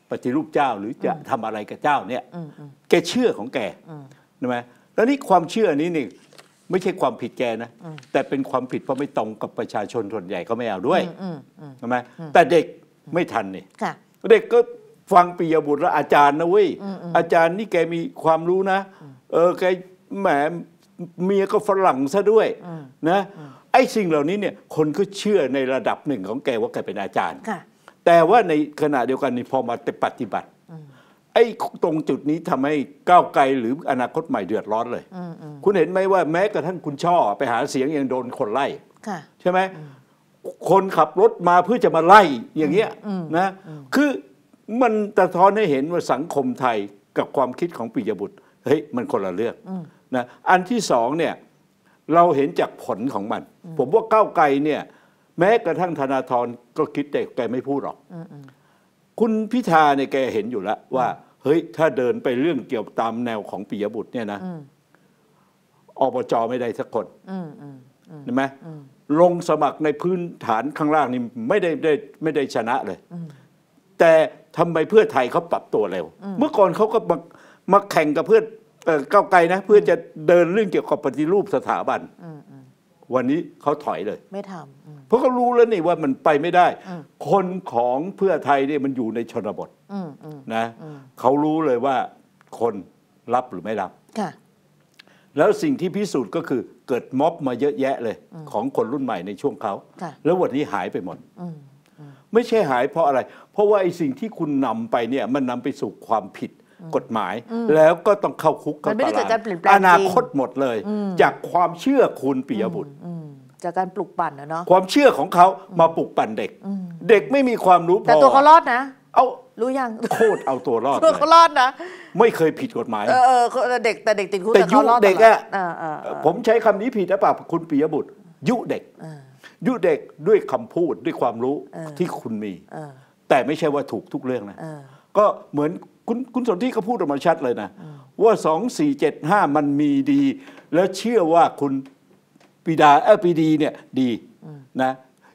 ปฏิรูปเจ้าหรือจะทำอะไรกับเจ้าเนี่ยอืมอืมแกเชื่อของแกอืมใช่ไหมแล้วนี่ความเชื่อนี้นี่ไม่ใช่ความผิดแกนะแต่เป็นความผิดเพราะไม่ตรงกับประชาชนส่วนใหญ่เขาไม่เอาด้วยอืมอืมใช่ไหมแต่เด็กไม่ทันนี่ค่ะเด็กก็ฟังปิยบุตรแล้วอาจารย์นะเว้ยอาจารย์นี่แกมีความรู้นะ เออแก แหมเมียก็ฝรั่งซะด้วยนะไอ้สิ่งเหล่านี้เนี่ยคนก็เชื่อในระดับหนึ่งของแกว่าแกเป็นอาจารย์ค่ะแต่ว่าในขณะเดียวกันนี่พอมาปฏิบัติไอ้ตรงจุดนี้ทำให้ก้าวไกลหรืออนาคตใหม่เดือดร้อนเลย คุณเห็นไหมว่าแม้กระทั่งคุณช่อไปหาเสียงยังโดนคนไล่ค่ะใช่ไหมคนขับรถมาเพื่อจะมาไล่อย่างเงี้ยนะคือมันตะท้อนให้เห็นว่าสังคมไทยกับความคิดของปิยบุตรเฮ้ยมันคนละเรื่อง นะอันที่สองเนี่ยเราเห็นจากผลของมัน ผมว่าก้าวไกลเนี่ยแม้กระทั่งธนาธรก็คิดแต่แกไม่พูดหรอก คุณพิธาเนี่ยแกเห็นอยู่แล้วว่า เฮ้ย ถ้าเดินไปเรื่องเกี่ยวตามแนวของปิยบุตรเนี่ยนะอบจไม่ได้สักคนอืมอืมเห็นไหมลงสมัครในพื้นฐานข้างล่างนี่ไม่ได้ได้ไม่ได้ชนะเลย แต่ทำไมเพื่อไทยเขาปรับตัวเร็ว เมื่อก่อนเขาก็มามาแข่งกับเพื่อนเอ่อ ก้าวไกลนะ เพื่อจะเดินเรื่องเกี่ยวกับปฏิรูปสถาบันวันนี้เขาถอยเลย ไม่ทำเพราะเขารู้แล้วนี่ว่ามันไปไม่ได้ คนของเพื่อไทยเนี่ยมันอยู่ในชนบทนะเขารู้เลยว่าคนรับหรือไม่รับแล้วสิ่งที่พิสูจน์ก็คือเกิดม็อบมาเยอะแยะเลย ของคนรุ่นใหม่ในช่วงเขา แล้ววันนี้หายไปหมดอืมไม่ใช่หายเพราะอะไร เพราะว่าไอ้สิ่งที่คุณนำไปเนี่ยมันนำไปสู่ความผิด กฎหมาย แล้วก็ต้องเข้าคุกเข้ามันไม่ได้ตารางเกิดการเปลี่ยนแปลงจริงอนาคตหมดเลย จากความเชื่อคุณปิยบุตรอืมจากการปลุกปั่นนะเนาะความเชื่อของเขามาปลุกปั่นเด็ก เด็กไม่มีความรู้พแต่อตัวเขารอดนะ เอารู้ยังโคตรเอาตัวรอดตัวเลเขายรอดนะ ไม่เคยผิดกฎหมาย เออเออเขาเด็กแต่เด็กติดคุกแต่แต่เขารอดยุเด็กตลอดอะเออเออเออผมใช้คำนี้ผิดหรือเปล่าคุณปิยบุตร ยุเด็กเออยุเด็กด้วยคำพูดด้วยความรู้เออที่คุณมีเออแต่ไม่ใช่ว่าถูกทุกเรื่องนะเออก็เหมือน คุณคุณสนที่เขาพูดออกมาชัดเลยนะ ว่าสองสี่เจ็ดห้ามันมีดี แล้วเชื่อว่าคุณปีดาเออปีดีเนี่ยดีนะ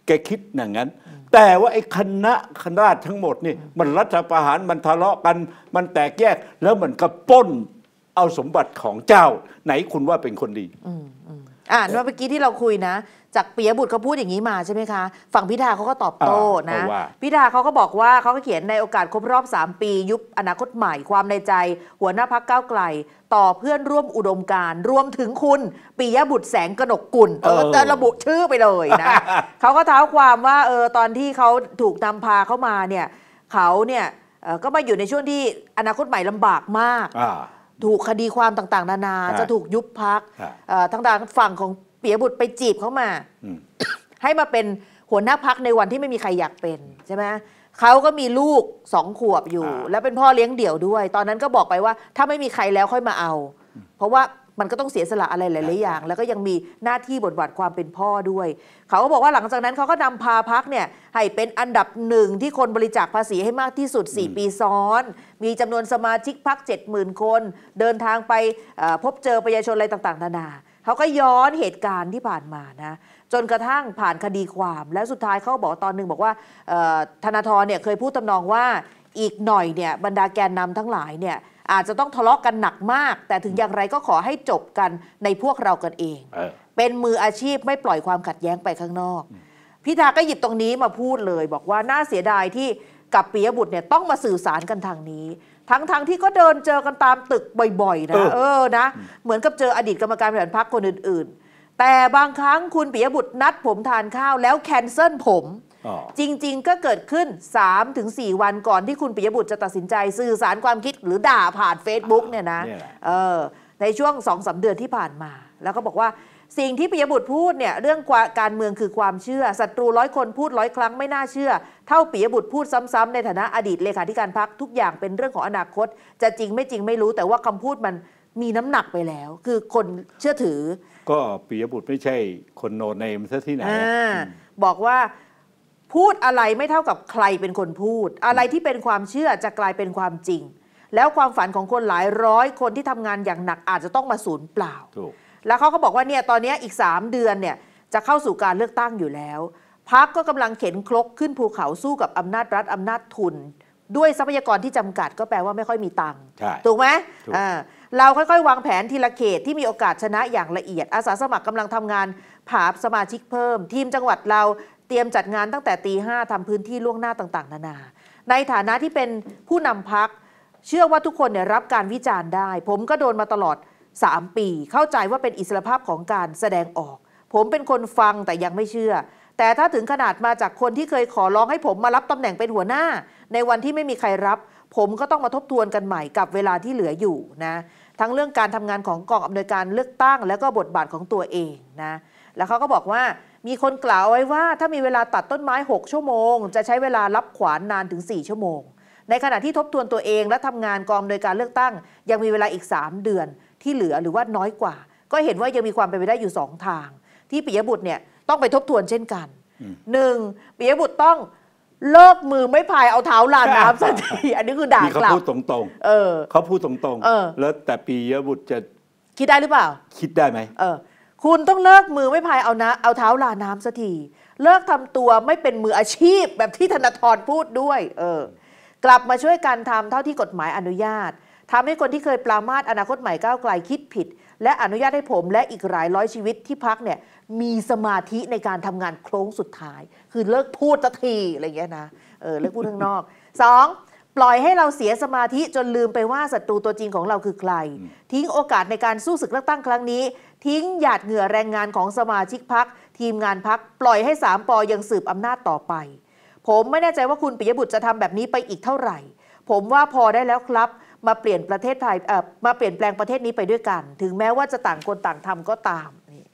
แกคิดอย่างนั้น แต่ว่าไอ้คณะคณะทั้งหมดนี่ มันรัฐประหารมันทะเลาะกัน มันแตกแยกแล้วมันก็ป้นเอาสมบัติของเจ้า ไหนคุณว่าเป็นคนดีอ่านว่าเมื่อกี้ที่เราคุยนะ จากปียบุตรเขาพูดอย่างนี้มาใช่ไหมคะ ฝั่งพิธาเขาก็ตอบโต้อ่านะเขาว่าพิธาเขาก็บอกว่าเขาก็เขียนในโอกาสครบรอบ 3 ปี ยุบอนาคตใหม่ความในใจ หัวหน้าพักก้าวไกล ต่อเพื่อนร่วมอุดมการณ์รวมถึงคุณปิยบุตรแสงกนกกุลเออจะระบุชื่อไปเลยนะเขาก็เท้าความว่าเออตอนที่เขาถูกนำพาเข้ามาเนี่ยเขาเนี่ยเอ่อก็มาอยู่ในช่วงที่อนาคตใหม่ลำบากมากอ่าถูกคดีความต่างๆ นานาฮะจะถูกยุบพักฮะทางด้านฝั่งของเปียบุตรไปจีบเขามาอืมให้มาเป็นหัวหน้าพักในวันที่ไม่มีใครอยากเป็นใช่ไหมเขาก็มีลูกสองขวบอยู่อ่าแล้วเป็นพ่อเลี้ยงเดี่ยวด้วย ตอนนั้นก็บอกไปว่า ถ้าไม่มีใครแล้วค่อยมาเอา เพราะว่ามันก็ต้องเสียสละอะไรหลายๆอย่าง แล้วก็ยังมีหน้าที่บทบาทความเป็นพ่อด้วย เขาก็บอกว่าหลังจากนั้นเขาก็นำพาพักเนี่ยให้เป็นอันดับหนึ่งที่คนบริจาคภาษีให้มากที่สุด 4 ปีซ้อน มีจำนวนสมาชิกพัก 70,000 คน เดินทางไปเอ่อพบเจอประชาชนอะไรต่างๆ นานา เขาก็ย้อนเหตุการณ์ที่ผ่านมานะจนกระทั่งผ่านคดีความ แล้วสุดท้ายเขาบอกตอนหนึ่งบอกว่าเอ่อธนาธรเนี่ยเคยพูดตำนองว่าอีกหน่อยเนี่ยบรรดาแกนนำทั้งหลายเนี่ยอาจจะต้องทะเลาะกันหนักมาก แต่ถึงอย่างไรก็ขอให้จบกันในพวกเรากันเองเออเป็นมืออาชีพไม่ปล่อยความขัดแย้งไปข้างนอกพิธาก็หยิบตรงนี้มาพูดเลย บอกว่าน่าเสียดายที่กับปิยบุตรเนี่ยต้องมาสื่อสารกันทางนี้ ทั้งทางๆที่ก็เดินเจอกันตามตึกบ่อยๆนะเออ เออนะ เหมือนกับเจออดีตกรรมการบริหารพรรคคนอื่นๆ แต่บางครั้งคุณปิยบุตรนัดผมทานข้าวแล้วแคนเซิลผม อ๋อ จริงๆ ก็เกิดขึ้น 3-4 วันก่อนที่คุณปิยบุตรจะตัดสินใจสื่อสารความคิดหรือด่าผ่าน Facebook เนี่ยนะเนี่ยแหละ เออในช่วงสองสาเดือนที่ผ่านมา แล้วก็บอกว่า สิ่งที่ปิยบุตรพูดเนี่ยเรื่องกว่าการเมืองคือความเชื่อศัตรูร้อยคนพูดร้อยครั้งไม่น่าเชื่อ เท่าปิยบุตรพูดซ้ำๆในฐานะอดีตเลขาธิการพักทุกอย่างเป็นเรื่องของอนาคต จะจริงไม่จริงไม่รู้แต่ว่าคำพูดมันมีน้ำหนักไปแล้ว คือคนเชื่อถือ ก็ปิยบุตรไม่ใช่คนโนเนมซะที่ไหนอ่าอะบอกว่าพูดอะไรไม่เท่ากับใครเป็นคนพูด อะไรที่เป็นความเชื่อจะกลายเป็นความจริง แล้วความฝันของคนหลายร้อยคนที่ทำงานอย่างหนักอาจจะต้องมาสูญเปล่าถูก แล้วเขาก็บอกว่าเนี่ยตอนนี้อีก 3 เดือนเนี่ยจะเข้าสู่การเลือกตั้งอยู่แล้วพักก็กำลังเข็นครกขึ้นภูเขาสู้กับอำนาจรัฐอำนาจทุน ด้วยทรัพยากรที่จำกัดก็แปลว่าไม่ค่อยมีตังค์ใช่ถูกไหมถูกอ่าเราค่อยๆ วางแผนทีละเขตที่มีโอกาสชนะอย่างละเอียด อาสาสมัครกำลังทำงานผาสมาชิกเพิ่ม ทีมจังหวัดเราเตรียมจัดงานตั้งแต่ตีห้าทำพื้นที่ล่วงหน้าต่างๆ นานา ในฐานะที่เป็นผู้นำพักเชื่อว่าทุกคนเนี่ยรับการวิจารณ์ได้ ผมก็โดนมาตลอด 3 ปี เข้าใจว่าเป็นอิสรภาพของการแสดงออก ผมเป็นคนฟังแต่ยังไม่เชื่อ แต่ถ้าถึงขนาดมาจากคนที่เคยขอร้องให้ผมมารับตำแหน่งเป็นหัวหน้า ในวันที่ไม่มีใครรับ ผมก็ต้องมาทบทวนกันใหม่กับเวลาที่เหลืออยู่นะทั้งเรื่องการทำงานของกองอำนวยการเลือกตั้ง แล้วก็บทบาทของตัวเองนะแล้วเขาก็บอกว่ามีคนกล่าวไว้ว่าถ้ามีเวลาตัดต้นไม้ 6 ชั่วโมง จะใช้เวลารับขวานนานถึง 4 ชั่วโมงในขณะที่ทบทวนตัวเองและทำงานกองอำนวยการเลือกตั้ง ยังมีเวลาอีก 3 เดือน ที่เหลือหรือว่าน้อยกว่า ก็เห็นว่ายังมีความเป็นไปได้อยู่ 2 ทาง ที่ปิยบุตรเนี่ยต้องไปทบทวนเช่นกันหนึ่งปิยบุตรต้องเลิกมือไม่พายเอาเท้าลานน้ำสักทีอันนี้คือด่านี่เขากลับพูดตรงเออๆเขาพูดตรงเออแล้วแต่ปียบุตรจะคิดได้หรือเปล่า คิดได้ไหมเออ คุณต้องเลิกมือไม่พายเอานะเอาเท้าลาน้ำสักทีเลิกทำตัวไม่เป็นมืออาชีพแบบที่ธนาธรพูดด้วย เออ กลับมาช่วยกันทำเท่าที่กฎหมายอนุญาต ทำให้คนที่เคยปรามาสอนาคตใหม่ก้าวไกลคิดผิด และอนุญาตให้ผมและอีกหลายร้อยชีวิตที่พักเนี่ยมีสมาธิในการทำงานโค้งสุดท้าย คือเลิกพูดสักทีอะไรอย่างเงี้ยนะเออเลิกพูดข้างนอกสองปล่อยให้เราเสียสมาธิจนลืมไปว่าศัตรูตัวจริงของเราคือใคร ทิ้งโอกาสในการสู้ศึกเลือกตั้งครั้งนี้ ทิ้งหยาดเหงื่อแรงงานของสมาชิกพัก ทีมงานพัก ปล่อยให้สามปอยังสืบอำนาจต่อไป ผมไม่แน่ใจว่าคุณปิยบุตรจะทำแบบนี้ไปอีกเท่าไหร่ ผมว่าพอได้แล้วครับ มาเปลี่ยนประเทศไทยเอ่อมาเปลี่ยนแปลงประเทศนี้ไปด้วยกัน ถึงแม้ว่าจะต่างคนต่างทำก็ตามนี่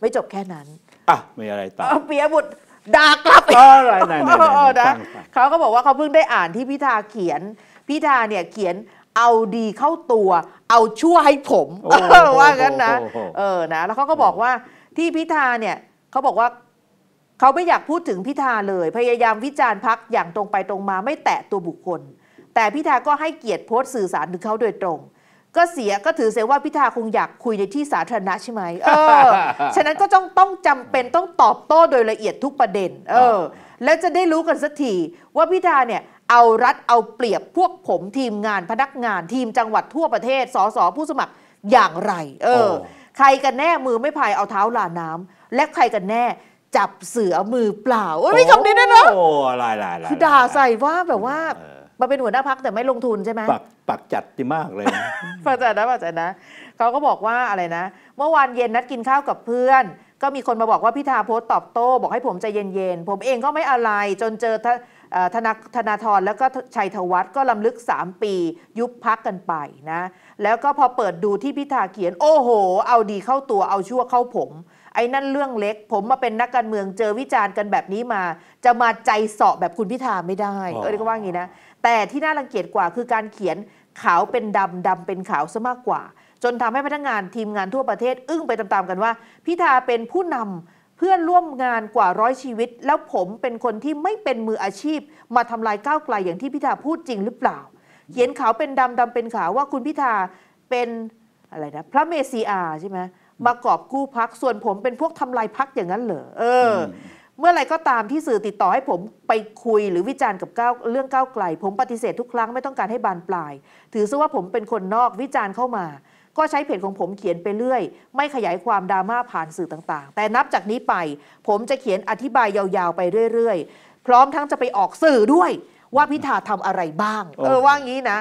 ไม่จบแค่นั้นอะมีอะไรต่อเอาปิยบุตรด่ากลับอีกอะไรไหนไหนไหนเออนะฟังฟังเขาก็บอกว่าเขาเพิ่งได้อ่านที่พิธาเขียน พิธาเนี่ยเขียนเอาดีเข้าตัว เอาชั่วให้ผมโอ้โหว่างั้นนะโอ้โหเออนะแล้วเขาก็บอกว่าที่พิธาเนี่ยเขาบอกว่าเขาไม่อยากพูดถึงพิธาเลย พยายามวิจารณ์พักอย่างตรงไปตรงมาไม่แตะตัวบุคคล แต่พิธาก็ให้เกียรติโพสต์สื่อสารถึงเขาโดยตรง ก็เสียก็ถือเสียว่าพิธาคงอยากคุยในที่สาธารณะใช่ไหมเออ ฉะนั้นก็ต้องต้องจำเป็นต้องตอบโต้โดยละเอียดทุกประเด็น เออ แล้วจะได้รู้กันสักทีว่าพิธาเนี่ยเอารัดเอาเปรียบพวกผมทีมงานพนักงานทีมจังหวัดทั่วประเทศสสผู้สมัครอย่างไร เออโอ้ใครกันแน่มือไม่พายเอาเท้าลาน้ำและใครกันแน่จับเสือมือเปล่า โอ้ยมีคำนี้ด้วยนะโอ้ลายลายลายคือด่าใส่ว่าแบบว่าเออ มาเป็นหัวหน้าพักแต่ไม่ลงทุนใช่ไหมปักปักจัดที่มากเลยนะเข้าใจนะเข้าใจนะเขาก็บอกว่าอะไรนะ เมื่อวานเย็นนัดกินข้าวกับเพื่อน ก็มีคนมาบอกว่าพิธาโพสต์ตอบโต้ บอกให้ผมใจเย็นๆ ผมเองก็ไม่อะไรจนเจอทะเอ่อธนาธนาธรแล้วก็ชัยธวัฒน์ก็ลำลึก 3 ปี ยุบพักกันไปนะ แล้วก็พอเปิดดูที่พิธาเขียน โอ้โห เอาดีเข้าตัวเอาชั่วเข้าผม ไอ้นั่นเรื่องเล็ก ผมมาเป็นนักการเมืองเจอวิจารณ์กันแบบนี้มา จะมาใจเสาะแบบคุณพิธาไม่ได้อ๋อเออก็ว่างี้นะ แต่ที่น่ารังเกียจกว่าคือการเขียนขาวเป็นดำดำเป็นขาวซะมากกว่า จนทำให้พนักงานทีมงานทั่วประเทศ อึ้งไปตามๆกันว่าพิธาเป็นผู้นำเพื่อนร่วมงานกว่าร้อยชีวิต แล้วผมเป็นคนที่ไม่เป็นมืออาชีพ มาทำลายก้าวไกลอย่างที่พิธาพูดจริงหรือเปล่า เขียนขาวเป็นดำดำเป็นขาวว่าคุณพิธาเป็นอะไรนะพระเมสีอาใช่ไหมมากอบกู้พักส่วนผมเป็นพวกทำลายพักอย่างนั้นเหรอเอออ เมื่อไหรก็ตามที่สื่อติดต่อให้ผมไปคุยหรือวิจารณ์กับก้าวเรื่องก้าวไกล ผมปฏิเสธทุกครั้งไม่ต้องการให้บานปลาย ถือซะว่าผมเป็นคนนอกวิจารณ์เข้ามา ก็ใช้เพจของผมเขียนไปเรื่อย ไม่ขยายความดราม่าผ่านสื่อต่างๆ แต่นับจากนี้ไป ผมจะเขียนอธิบายยาวๆไปเรื่อยๆ พร้อมทั้งจะไปออกสื่อด้วยว่าพิธาทำอะไรบ้าง เออโอ้ว่างี้นะ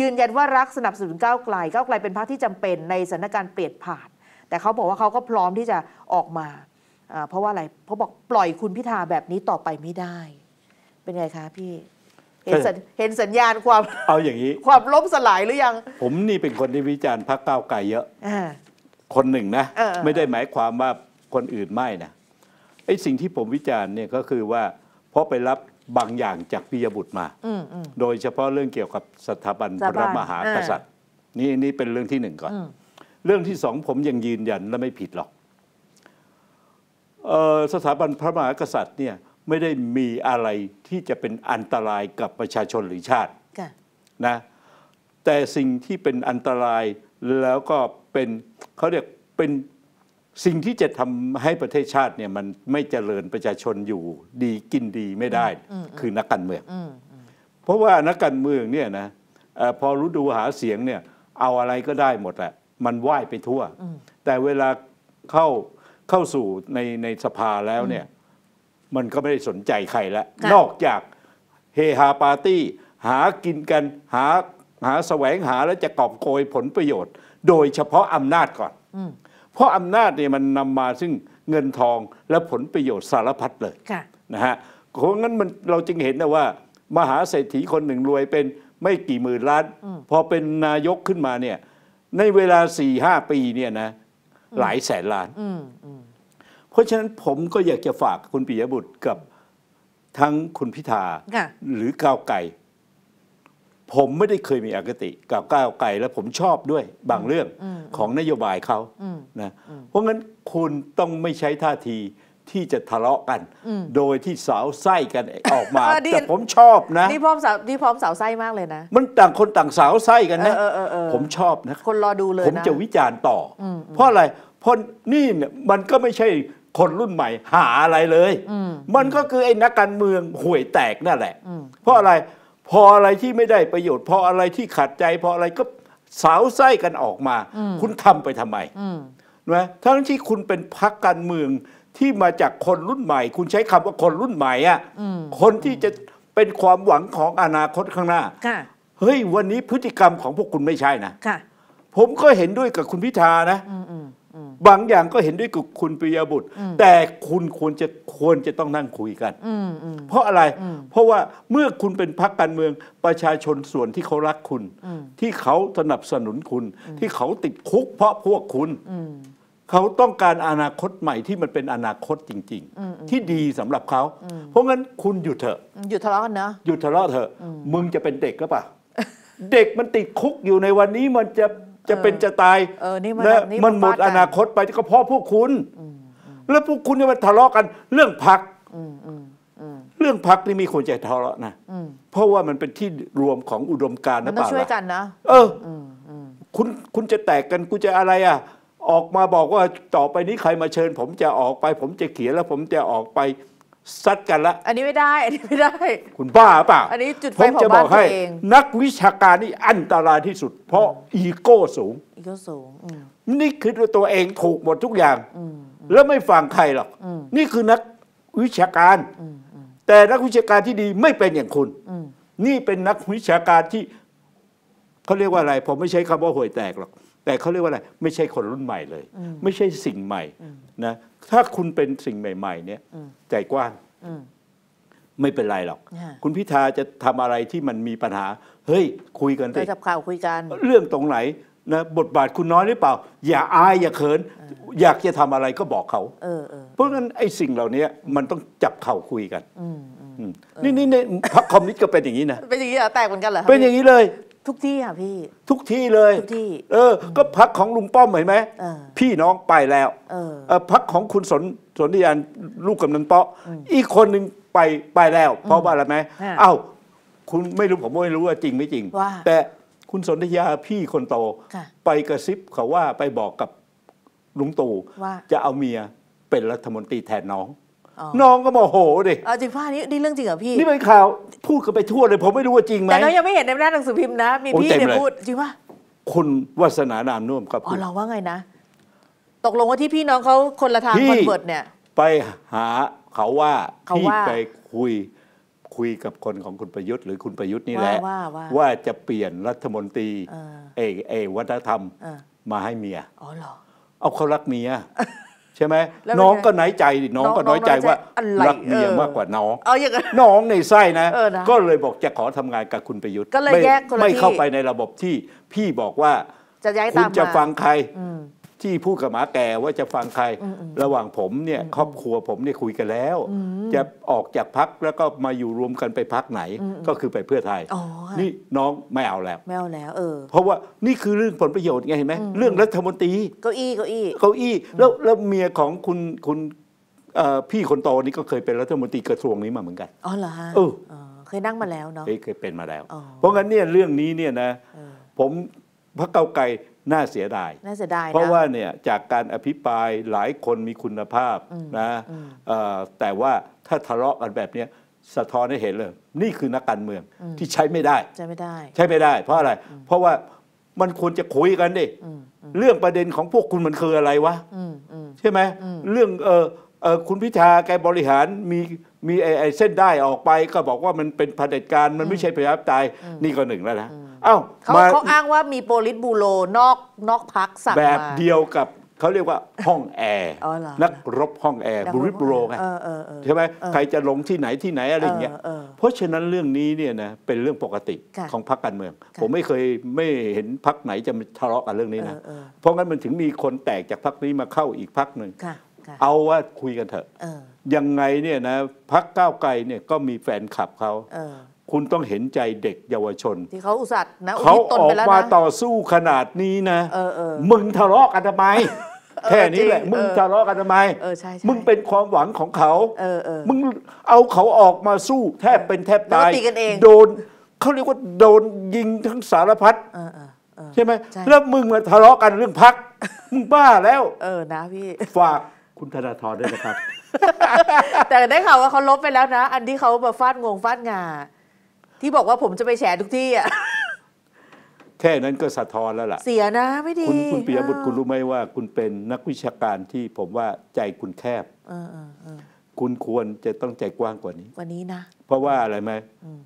ยืนยันว่ารักสนับสนุนก้าวไกลก้าวไกลเป็นพรรคที่จำเป็นในสถานการณ์เปลี่ยนผ่าน แต่เขาบอกว่าเขาก็พร้อมที่จะออกมาอ่า เพราะว่าอะไรเพราะบอกปล่อยคุณพิธาแบบนี้ต่อไปไม่ได้ เป็นไงคะพี่ เห็นสัญเห็นสัญญาณความเอาอย่างนี้ ความล้มสลายหรือยัง ผมนี่เป็นคนที่วิจารณ์พรรคก้าวไกลเยอะอ่าคนหนึ่งนะเออเออไม่ได้หมายความว่าคนอื่นไม่นะไอ้สิ่งที่ผมวิจารณ์เนี่ยก็คือว่าเพราะไปรับบางอย่างจากปิยบุตรมาอืมอืมโดยเฉพาะเรื่องเกี่ยวกับสถาบันสถาพบันระมหากษัตริย์ นี่นี่เป็นเรื่องที่หนึ่งก่อนอืมเรื่องที่สองผมยังยืนยันและไม่ผิดหรอกเอ่อ สถาบันพระมหากษัตริย์เนี่ยไม่ได้มีอะไรที่จะเป็นอันตรายกับประชาชนหรือชาติค่ะนะแต่สิ่งที่เป็นอันตรายแล้วก็เป็นเขาเรียกเป็นสิ่งที่จะทำให้ประเทศชาติเนี่ยมันไม่เจริญประชาชนอยู่ดีกินดีไม่ได้ คือนักการเมืองอืมเพราะว่านักการเมืองเนี่ยนะเอ่อพอรู้ดูหาเสียงเนี่ยเอาอะไรก็ได้หมดแหละมันว่ายไปทั่ว แต่เวลาเข้า เข้าสู่ในในสภาแล้วเนี่ย มันก็ไม่ได้สนใจใครแล้วค่ะ นอกจากเฮฮาปาร์ตี้ หากินกันหาหาแสวงหาแล้วจะกอบโกยผลประโยชน์ โดยเฉพาะอำนาจก่อน อืมเพราะอำนาจเนี่ยมันนำมาซึ่งเงินทองและผลประโยชน์สารพัดเลย ค่ะ นะฮะเพราะงั้นมันเราจึงเห็นนะว่า มหาเศรษฐีคนหนึ่งรวยเป็นไม่กี่หมื่นล้าน พอเป็นนายกขึ้นมาเนี่ยในเวลา4ี่ห้าปีเนี่ยนะ หลายแสนล้านอืมอืมเพราะฉะนั้นผมก็อยากจะฝากคุณปิยบุตรกับทั้งคุณพิธาค่ะหรือก้าวไก่ ผมไม่ได้เคยมีอคติกับก้าวไก่และผมชอบด้วยบางเรื่องของนโยบายเขาอืมนะเพราะงั้นคุณต้องไม่ใช้ท่าที ที่จะทะเลาะกัน โดยที่สาวไส้กันออกมาเออดีแต่ผมชอบนะนี่พร้อมสาวนี่พร้อมสาวไส้มากเลยนะ มันต่างคนต่างสาวไส้กันนะเออเออเออเออผมชอบนะคนรอดูเลยผมนะจะวิจารณ์ต่ออเพราะอะไรเพราะนี่เนี่ยมันก็ไม่ใช่คนรุ่นใหม่หาอะไรเลย มันก็คือไอ้นักการเมืองห่วยแตกนั่นแหละ เพราะอะไรพออะไรที่ไม่ได้ประโยชน์ พออะไรที่ขัดใจ พออะไรก็สาวไส้กันออกมา คุณทำไปทำไมอืมนะทั้งที่คุณเป็นพรรคการเมือง ที่มาจากคนรุ่นใหม่ คุณใช้คำว่าคนรุ่นใหม่อะคนที่จะเป็นความหวังของอนาคตข้างหน้าค่ะเฮ้ยวันนี้พฤติกรรมของพวกคุณไม่ใช่นะค่ะผมก็เห็นด้วยกับคุณพิธานะอืมอืมอืมบางอย่างก็เห็นด้วยกับคุณปิยบุตร แต่คุณควรจะควรจะต้องนั่งคุยกันอืมอืมเพราะอะไร เพราะว่าเมื่อคุณเป็นพรรคการเมืองประชาชนส่วนที่เขารักคุณ ที่เขาสนับสนุนคุณ ที่เขาติดคุกเพราะพวกคุณอืม เขาต้องการอนาคตใหม่ที่มันเป็นอนาคตจริง ๆ ที่ดีสำหรับเขา เพราะงั้นคุณหยุดเถอะหยุดทะเลาะกันเนอะหยุดทะเลาะเถอะ มึงจะเป็นเด็กหรือเปล่าเด็กมันติดคุกอยู่ในวันนี้มันจะจะเป็นจะตายเออนี่มันนะนี่มันหมดฟดกัอนาคตไปก็เพราะพวกคุณ แล้วพวกคุณเนี่ยมันทะเลาะกัน เรื่องพักอืมอืมอืมเรื่องพักนี่มีคนจะทะเลาะนะอืมเพราะว่ามันเป็นที่รวมของอุดมการณ์มันะนเปต้องล่าช่วยล่ะกันนะ เอออืมอืมคุณคุณจะแตกกันกูจะอะไรอะ ออกมาบอกว่าต่อไปนี้ใครมาเชิญ ผมจะออกไป ผมจะเขียนแล้วผมจะออกไปซัดกันละ อันนี้ไม่ได้ อันนี้ไม่ได้ คุณบ้าเปล่าอันนี้จุดไฟผมจะเผาบบ้าอนกให้ตัวเองนักวิชาการนี่อันตรายที่สุด เพราะอีโก้สูง อีกก็สูงอืมนี่คือตัวเองถูกหมดทุกอย่างอืมแล้วไม่ฟังใครหรอกอืมนี่คือนักวิชาการอืมอืมแต่นักวิชาการที่ดีไม่เป็นอย่างคุณอืมนี่เป็นนักวิชาการที่เขาเรียกว่าอะไร ผมไม่ใช้คำว่าห่วยแตกหรอก แต่เขาเรียกว่าอะไรไม่ใช่คนรุ่นใหม่เลย ไม่ใช่สิ่งใหม่นะถ้าคุณเป็นสิ่งใหม่ ๆ เนี่ยใจกว้างอืมไม่เป็นไรหรอกค่ะคุณพิธาจะทำอะไรที่มันมีปัญหา เฮ้ย คุยกันไปสิจับข่าวคุยกัน เรื่องตรงไหนนะบทบาทคุณน้อยหรือเปล่า อย่าอายอย่าเขิน อยากจะทำอะไรก็บอกเขาเออเออเพราะงั้นไอ้สิ่งเหล่านี้มันต้องจับเข่าคุยกันอืมอืมอืมนี่นี่นี่พรรคคอมมิวนิสต์ก็เป็นอย่างนี้นะเป็นอย่างนี้เหรอแตกเหมือนกันเหรอคะเป็นอย่างนี้เลย ทุกที่ค่ะพี่ ทุกที่เลยทุกที่ เออ ก็พักของลุงป้อมเห็นไหมเออพี่น้องไปแล้วเออเออพักของคุณสนสนธิยานลูกกำนันเปาะอีกคนหนึ่งไปไปแล้ว เพราะว่าอะไรไหมฮะเอ้า คุณไม่รู้ผมไม่รู้ว่าจริงไม่จริงว่าแต่คุณสนธิยาพี่คนโตค่ะไปกระซิบเขาว่าไปบอกกับลุงตู่ว่าจะเอาเมียเป็นรัฐมนตรีแทนน้องอ๋อ น้องก็โมโหดิเอาจริงป้านี่นี่เรื่องจริงเหรอพี่ นี่เป็นข่าวพูดกันไปทั่วเลย ผมไม่รู้ว่าจริงไหมแต่น้องยังไม่เห็นในหน้าหนังสือพิมพ์นะ มีโอ้พี่เต็มเนี่ยเลยพูดจริงป่ะคุณวัฒนานามนุ่วมครับอ๋อเราว่าไงนะ ตกลงว่าที่พี่น้องเขาคนละทางพี่คอนเวิร์ตเนี่ย ไปหาเขาว่าเขาพี่ว่าไปคุยคุยกับคนของคุณประยุทธ์หรือคุณประยุทธ์นี่แหละ ว่าว่าว่าว่าจะเปลี่ยนรัฐมนตรีเออเอกเอกวัฒนธรรมเออมาให้เมีย อ๋อเหรอ เอาเขารักเมียใช่ไหมแล้วเป็นไงน้องก็น้อยใจดิน้องน้องก็น้อยใจน้อยใจว่าอะไรรักเมียเออมากกว่าน้องเอาอย่างนั้นน้องในไส้นะเออนะ ก็เลยบอกจะขอทำงานกับคุณประยุทธ์ก็เลยไม่แยกคนละไม่ที่เข้าไปในระบบที่พี่บอกว่าจะย้ายคุตาณมจะมาฟังใครอืม ที่พูดกับหมาแก่ว่าจะฟังใคร ระหว่างผมเนี่ยครอบครัวผมเนี่ยคุยกันแล้ว จะออกจากพักแล้วก็มาอยู่รวมกันไปพักไหนก็คือไปเพื่อไทยอ๋อค่ะนี่น้องไม่เอาแล้วไม่เอาแล้วเออเพราะว่านี่คือเรื่องผลประโยชน์ไงเห็นไหมเรื่องรัฐมนตรีเก้าอี้เก้าอี้เก้าอี้แล้วแล้วเมียของคุณคุณเอ่อพี่คนโตนี่ก็เคยเป็นรัฐมนตรีกระทรวงนี้มาเหมือนกันอ๋อเหรอฮะเอออเคยนั่งมาแล้วเนาะเอ้ยเคยเป็นมาแล้วอ๋อเพราะงั้นเนี่ยเรื่องนี้เนี่ยนะเออผมพรรคเก้าวไกล น่าเสียดาย น่าเสียดายนะเพราะว่าเนี่ยจากการอภิปรายหลายคนมีคุณภาพนะเอ่อแต่ว่าถ้าทะเลาะกันแบบเนี้ยสะท้อนให้เห็นเลย นี่คือนักการเมืองที่ใช้ไม่ได้จะไม่ได้ ใช้ไม่ได้ เพราะอะไร เพราะว่ามันควรจะคุยกันดิเรื่องประเด็นของพวกคุณมันคืออะไรวะอืมอืมใช่ไหมเรื่องเออเออคุณพิธาแกบริหารมีมีไอ้ไอ้เส้นได้ออกไปก็บอกว่ามันเป็นเผด็จการมันไม่ใช่ประชาธิปไตยนี่ก็หนึ่งแล้วนะ เอ้าเขามาเขาอ้างว่ามีโปลิตบูโรนอกนอกพักสั่งแบบมา เดียวกับเขาเรียกว่าห้องแอร์อ๋อเหรอนักรบห้องแอร์นักรบูบริบูโรไงเออเออเออใช่ไหมใครจะลงที่ไหนที่ไหนอะไรอย่างเงี้ยเออเออเพราะฉะนั้นเรื่องนี้เนี่ยนะเป็นเรื่องปกติค่ะของพรรคการเมือง ค่ะผมไม่เคยไม่เห็นพรรคไหนจะมาทะเลาะกันเรื่องนี้นะเออเออ เพราะงั้นมันถึงมีคนแตกจากพรรคนี้มาเข้าอีกพรรคหนึ่งค่ะค่ะเอาว่าคุยกันเถอะ เออ ยังไงเนี่ยนะพักก้าวไกลเนี่ยก็มีแฟนคลับเขา เออ คุณต้องเห็นใจเด็กเยาวชน ที่เขาอุตส่าห์นะอุเขาทิศตนออไปกแล้วมานะต่อสู้ขนาดนี้นะเออเออมึงทะเลาะกันทำไมแค่นี้แหละจริงมึงเออทะเลาะกันทำไมเออใช่ใช่มึงเป็นความหวังของเขาเออเออมึงเอาเขาออกมาสู้ แทบเป็นแทบตายแล้วก็ตีกันเองโดนเขาเรียกว่าโดนยิงทั้งสารพัดเออเออเออใช่ไหมใช่แล้วมึงมาทะเลาะกันเรื่องพักมึงบ้าแล้ว เออนะพี่ฝากคุณธนาธรด้วยนะครับ แต่ได้ข่าวว่าเขาลบไปแล้วนะ อันที่เขามาฟาดงวงฟาดงา ที่บอกว่าผมจะไปแฉทุกที่อะแค่นั้นก็สะท้อนแล้วล่ะ เสียนะไม่ดี คุณคุณปิยบุตรเออคุณรู้ไหมว่า คุณเป็นนักวิชาการที่ผมว่าใจคุณแคบเออเออเออคุณควรจะต้องใจกว้างกว่านี้วันนี้นะ เพราะว่าอะไรไหมอืม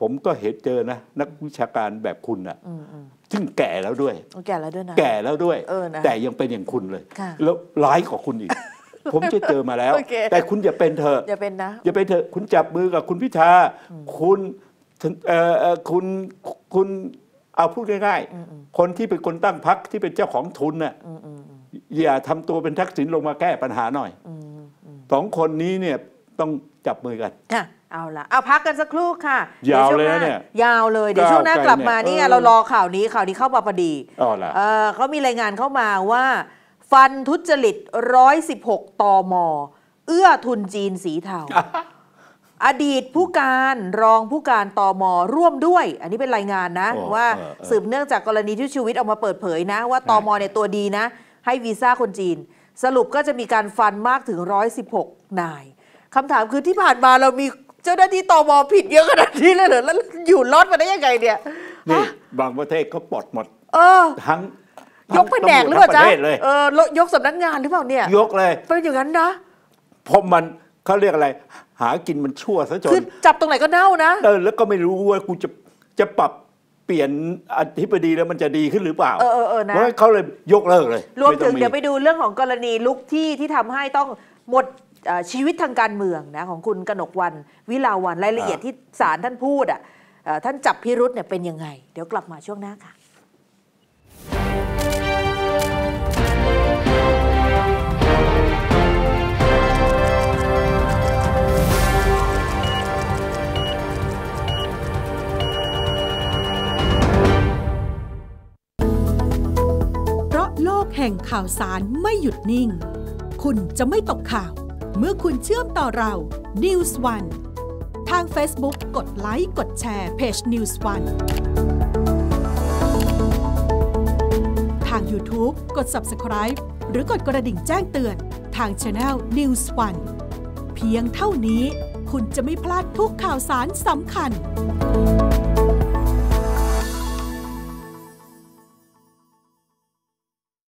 ผมก็เห็นเจอนะ นักวิชาการแบบคุณน่ะอืมอืมซึ่งแก่แล้วด้วยโอ้แก่แล้วด้วยนะแก่แล้วด้วยเออนะแต่ยังเป็นอย่างคุณเลยค่ะแล้วร้ายกว่าคุณอีก ผมจะเจอมาแล้วโอเคแต่คุณอย่าเป็นเถอะอย่าเป็นนะอย่าเป็นเถอะคุณจับมือกับคุณพิธาคุณเอ่อเอ่อ คุณคุณเอาพูดง่ายๆ คนที่เป็นคนตั้งพักที่เป็นเจ้าของทุนน่ะอืมอืมอืมอย่าทำตัวเป็นทักษิณลงมาแก้ปัญหาหน่อยอืมอืมสองคนนี้เนี่ยต้องจับมือกันค่ะเอาละเอาพักกันสักครู่ค่ะยาวดี๋ช่งเลยหนะเนี่ยยาวเลยเดี๋ยวช่วงหน้ากลับมาก้าวไกลเนี่ยนี่ไงเออเรารอข่าวนี้ข่าวนี้เข้ามาพอดีอ๋อล่ะเออเขามีรายงานเข้ามาว่า ฟันทุจริต 116ตมเอื้อทุนจีนสีเทา อดีตผู้การรองผู้การตมร่วมด้วย อันนี้เป็นรายงานนะโอ้ว่าเออเออสืบเนื่องจากกรณีที่ชูวิทย์ออกมาเปิดเผยนะ ว่าตมเนี่ยตัวดีนะ ให้วีซ่าคนจีน สรุปก็จะมีการฟันมากถึง 116 นายคำถามคือที่ผ่านมาเรามีเจ้าหน้าที่ตมผิดเยอะขนาดนี้เลยเหรอแล้วอยู่รอดมาได้ยังไงเนี่ยนี่ฮะบางประเทศเขาปลดหมดเออทั้งยกแผนกหรือเปล่าทั้งจ๊ะประเทศเลยเออยกสำนักงานหรือเปล่าเนี่ย ยกเลยเป็นอย่างนั้นนะเพราะมันเขาเรียกอะไร หากินมันชั่วซะจคือนจับตรงไหนก็เน่านะเออแล้วก็ไม่รู้ว่ากูจะจะปรับเปลี่ยนอธิบดีแล้วมันจะดีขึ้นหรือเปล่า เออเออเออนะเพราะฉะนั้นเขาเลยยกเลิกเลย รวมถึงไต้องเดี๋ยวไปดูเรื่องของกรณีลุกที่ที่ทำให้ต้องหมดเอ่อชีวิตทางการเมืองนะของคุณกนกวันวิลาวันรายละเอียดที่ศาลท่านพูดอะเอ่อท่านจับพิรุษเนี่ยเป็นยังไง เดี๋ยวกลับมาช่วงหน้าค่ะเพราะ โลกแห่งข่าวสารไม่หยุดนิ่ง คุณจะไม่ตกข่าว เมื่อคุณเชื่อมต่อเรา News One ทาง Facebook กดไลค์กดแชร์เพจ News One ทาง YouTube กด Subscribe หรือกดกระดิ่งแจ้งเตือนทาง Channel News One เพียงเท่านี้คุณจะไม่พลาดทุกข่าวสารสำคัญ